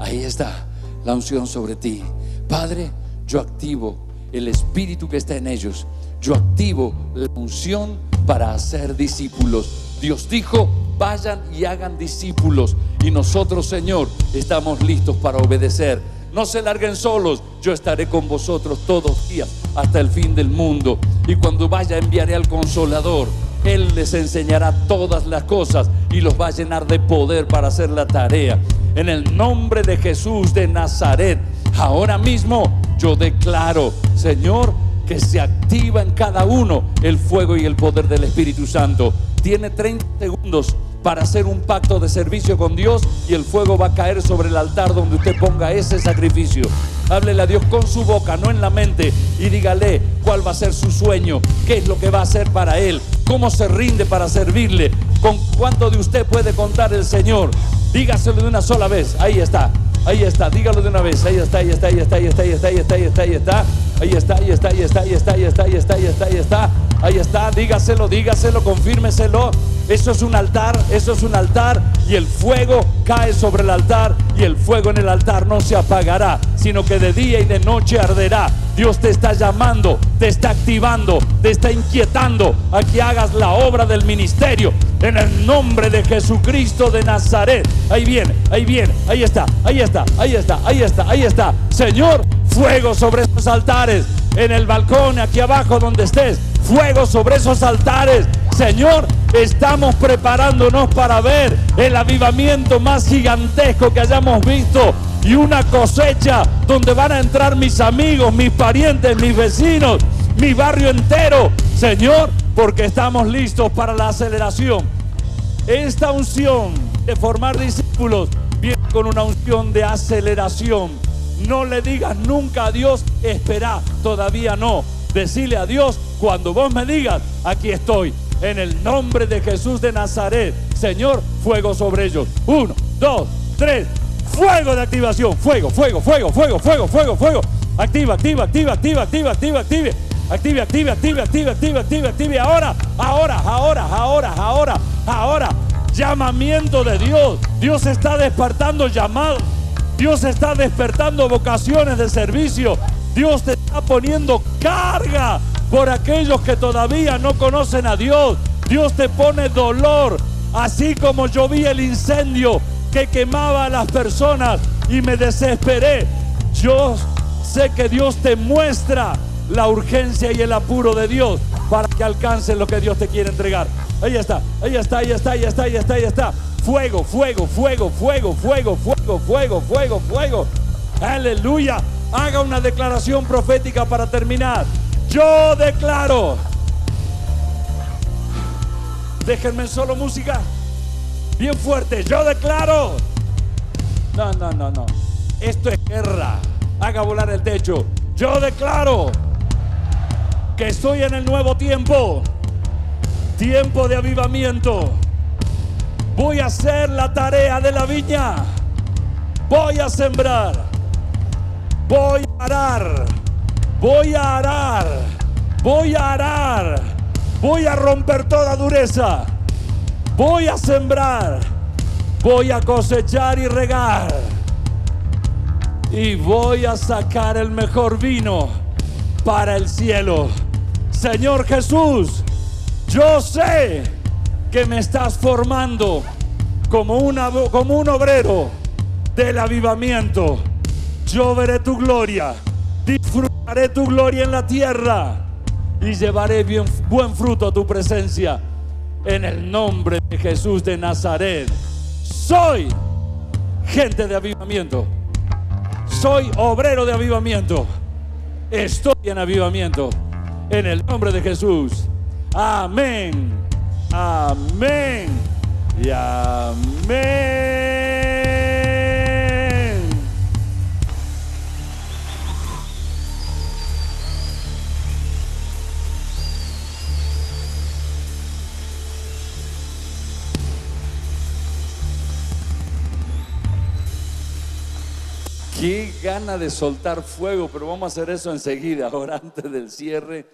ahí está la unción sobre ti. Padre, yo activo el espíritu que está en ellos. Yo activo la unción para hacer discípulos. Dios dijo, vayan y hagan discípulos. Y nosotros, Señor, estamos listos para obedecer. No se larguen solos, yo estaré con vosotros todos los días hasta el fin del mundo. Y cuando vaya enviaré al consolador. Él les enseñará todas las cosas y los va a llenar de poder para hacer la tarea. En el nombre de Jesús de Nazaret, ahora mismo yo declaro, Señor, que se activa en cada uno el fuego y el poder del Espíritu Santo. Tiene 30 segundos para hacer un pacto de servicio con Dios y el fuego va a caer sobre el altar donde usted ponga ese sacrificio. Háblele a Dios con su boca, no en la mente, y dígale cuál va a ser su sueño, qué es lo que va a hacer para Él, cómo se rinde para servirle, con cuánto de usted puede contar el Señor. Dígaselo de una sola vez, ahí está. Ahí está, dígalo de una vez. Ahí está, ahí está, ahí está, ahí está, ahí está, ahí está, ahí está, ahí está. Ahí está, ahí está, ahí está, ahí está, ahí está, ahí está, ahí está, ahí está. Dígaselo, dígaselo, confírmeselo. Eso es un altar, eso es un altar y el fuego cae sobre el altar y el fuego en el altar no se apagará, sino que de día y de noche arderá. Dios te está llamando, te está activando, te está inquietando a que hagas la obra del ministerio en el nombre de Jesucristo de Nazaret. Ahí viene, ahí viene, ahí está, ahí está, ahí está, ahí está, ahí está. Señor, fuego sobre esos altares, en el balcón, aquí abajo donde estés, fuego sobre esos altares. Señor, estamos preparándonos para ver el avivamiento más gigantesco que hayamos visto y una cosecha donde van a entrar mis amigos, mis parientes, mis vecinos, mi barrio entero. Señor, porque estamos listos para la aceleración. Esta unción de formar discípulos viene con una unción de aceleración. No le digas nunca a Dios, espera, todavía no. Decile a Dios, cuando vos me digas, aquí estoy. En el nombre de Jesús de Nazaret, Señor, fuego sobre ellos. Uno, dos, tres. Fuego de activación. Fuego, fuego, fuego, fuego, fuego, fuego, fuego. Activa, activa, activa, activa, activa, activa, activa. Active, active, active, active, active, active, active. Ahora, ahora, ahora, ahora, ahora, ahora. Llamamiento de Dios. Dios está despertando llamados. Dios está despertando vocaciones de servicio. Dios te está poniendo carga por aquellos que todavía no conocen a Dios. Dios te pone dolor. Así como yo vi el incendio que quemaba a las personas y me desesperé. Yo sé que Dios te muestra la urgencia y el apuro de Dios para que alcances lo que Dios te quiere entregar. Ahí está, ahí está, ahí está, ahí está, ahí está, ahí está. Fuego, fuego, fuego, fuego, fuego, fuego, fuego, fuego, fuego. Aleluya. Haga una declaración profética para terminar. Yo declaro. Déjenme solo música. Bien fuerte. Yo declaro. No, no, no, no. Esto es guerra. Haga volar el techo. Yo declaro que estoy en el nuevo tiempo, tiempo de avivamiento. Voy a hacer la tarea de la viña. Voy a sembrar. Voy a arar. Voy a arar. Voy a arar. Voy a romper toda dureza. Voy a sembrar. Voy a cosechar y regar. Y voy a sacar el mejor vino para el cielo. Señor Jesús, yo sé que me estás formando como, como un obrero del avivamiento. Yo veré tu gloria, disfrutaré tu gloria en la tierra y llevaré bien, buen fruto a tu presencia. En el nombre de Jesús de Nazaret, soy gente de avivamiento. Soy obrero de avivamiento. Estoy en avivamiento. En el nombre de Jesús. Amén. Amén. Y amén. Qué gana de soltar fuego, pero vamos a hacer eso enseguida, ahora antes del cierre.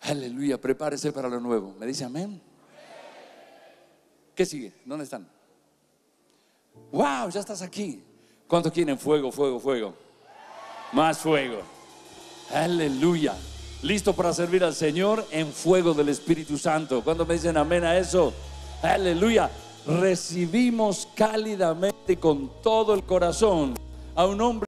Aleluya, prepárese para lo nuevo. ¿Me dice amén? ¿Qué sigue? ¿Dónde están? ¡Wow! Ya estás aquí. ¿Cuántos quieren fuego, fuego, fuego? Más fuego. Aleluya. Listo para servir al Señor en fuego del Espíritu Santo. Cuando me dicen amén a eso? Aleluya. Recibimos cálidamente con todo el corazón a un hombre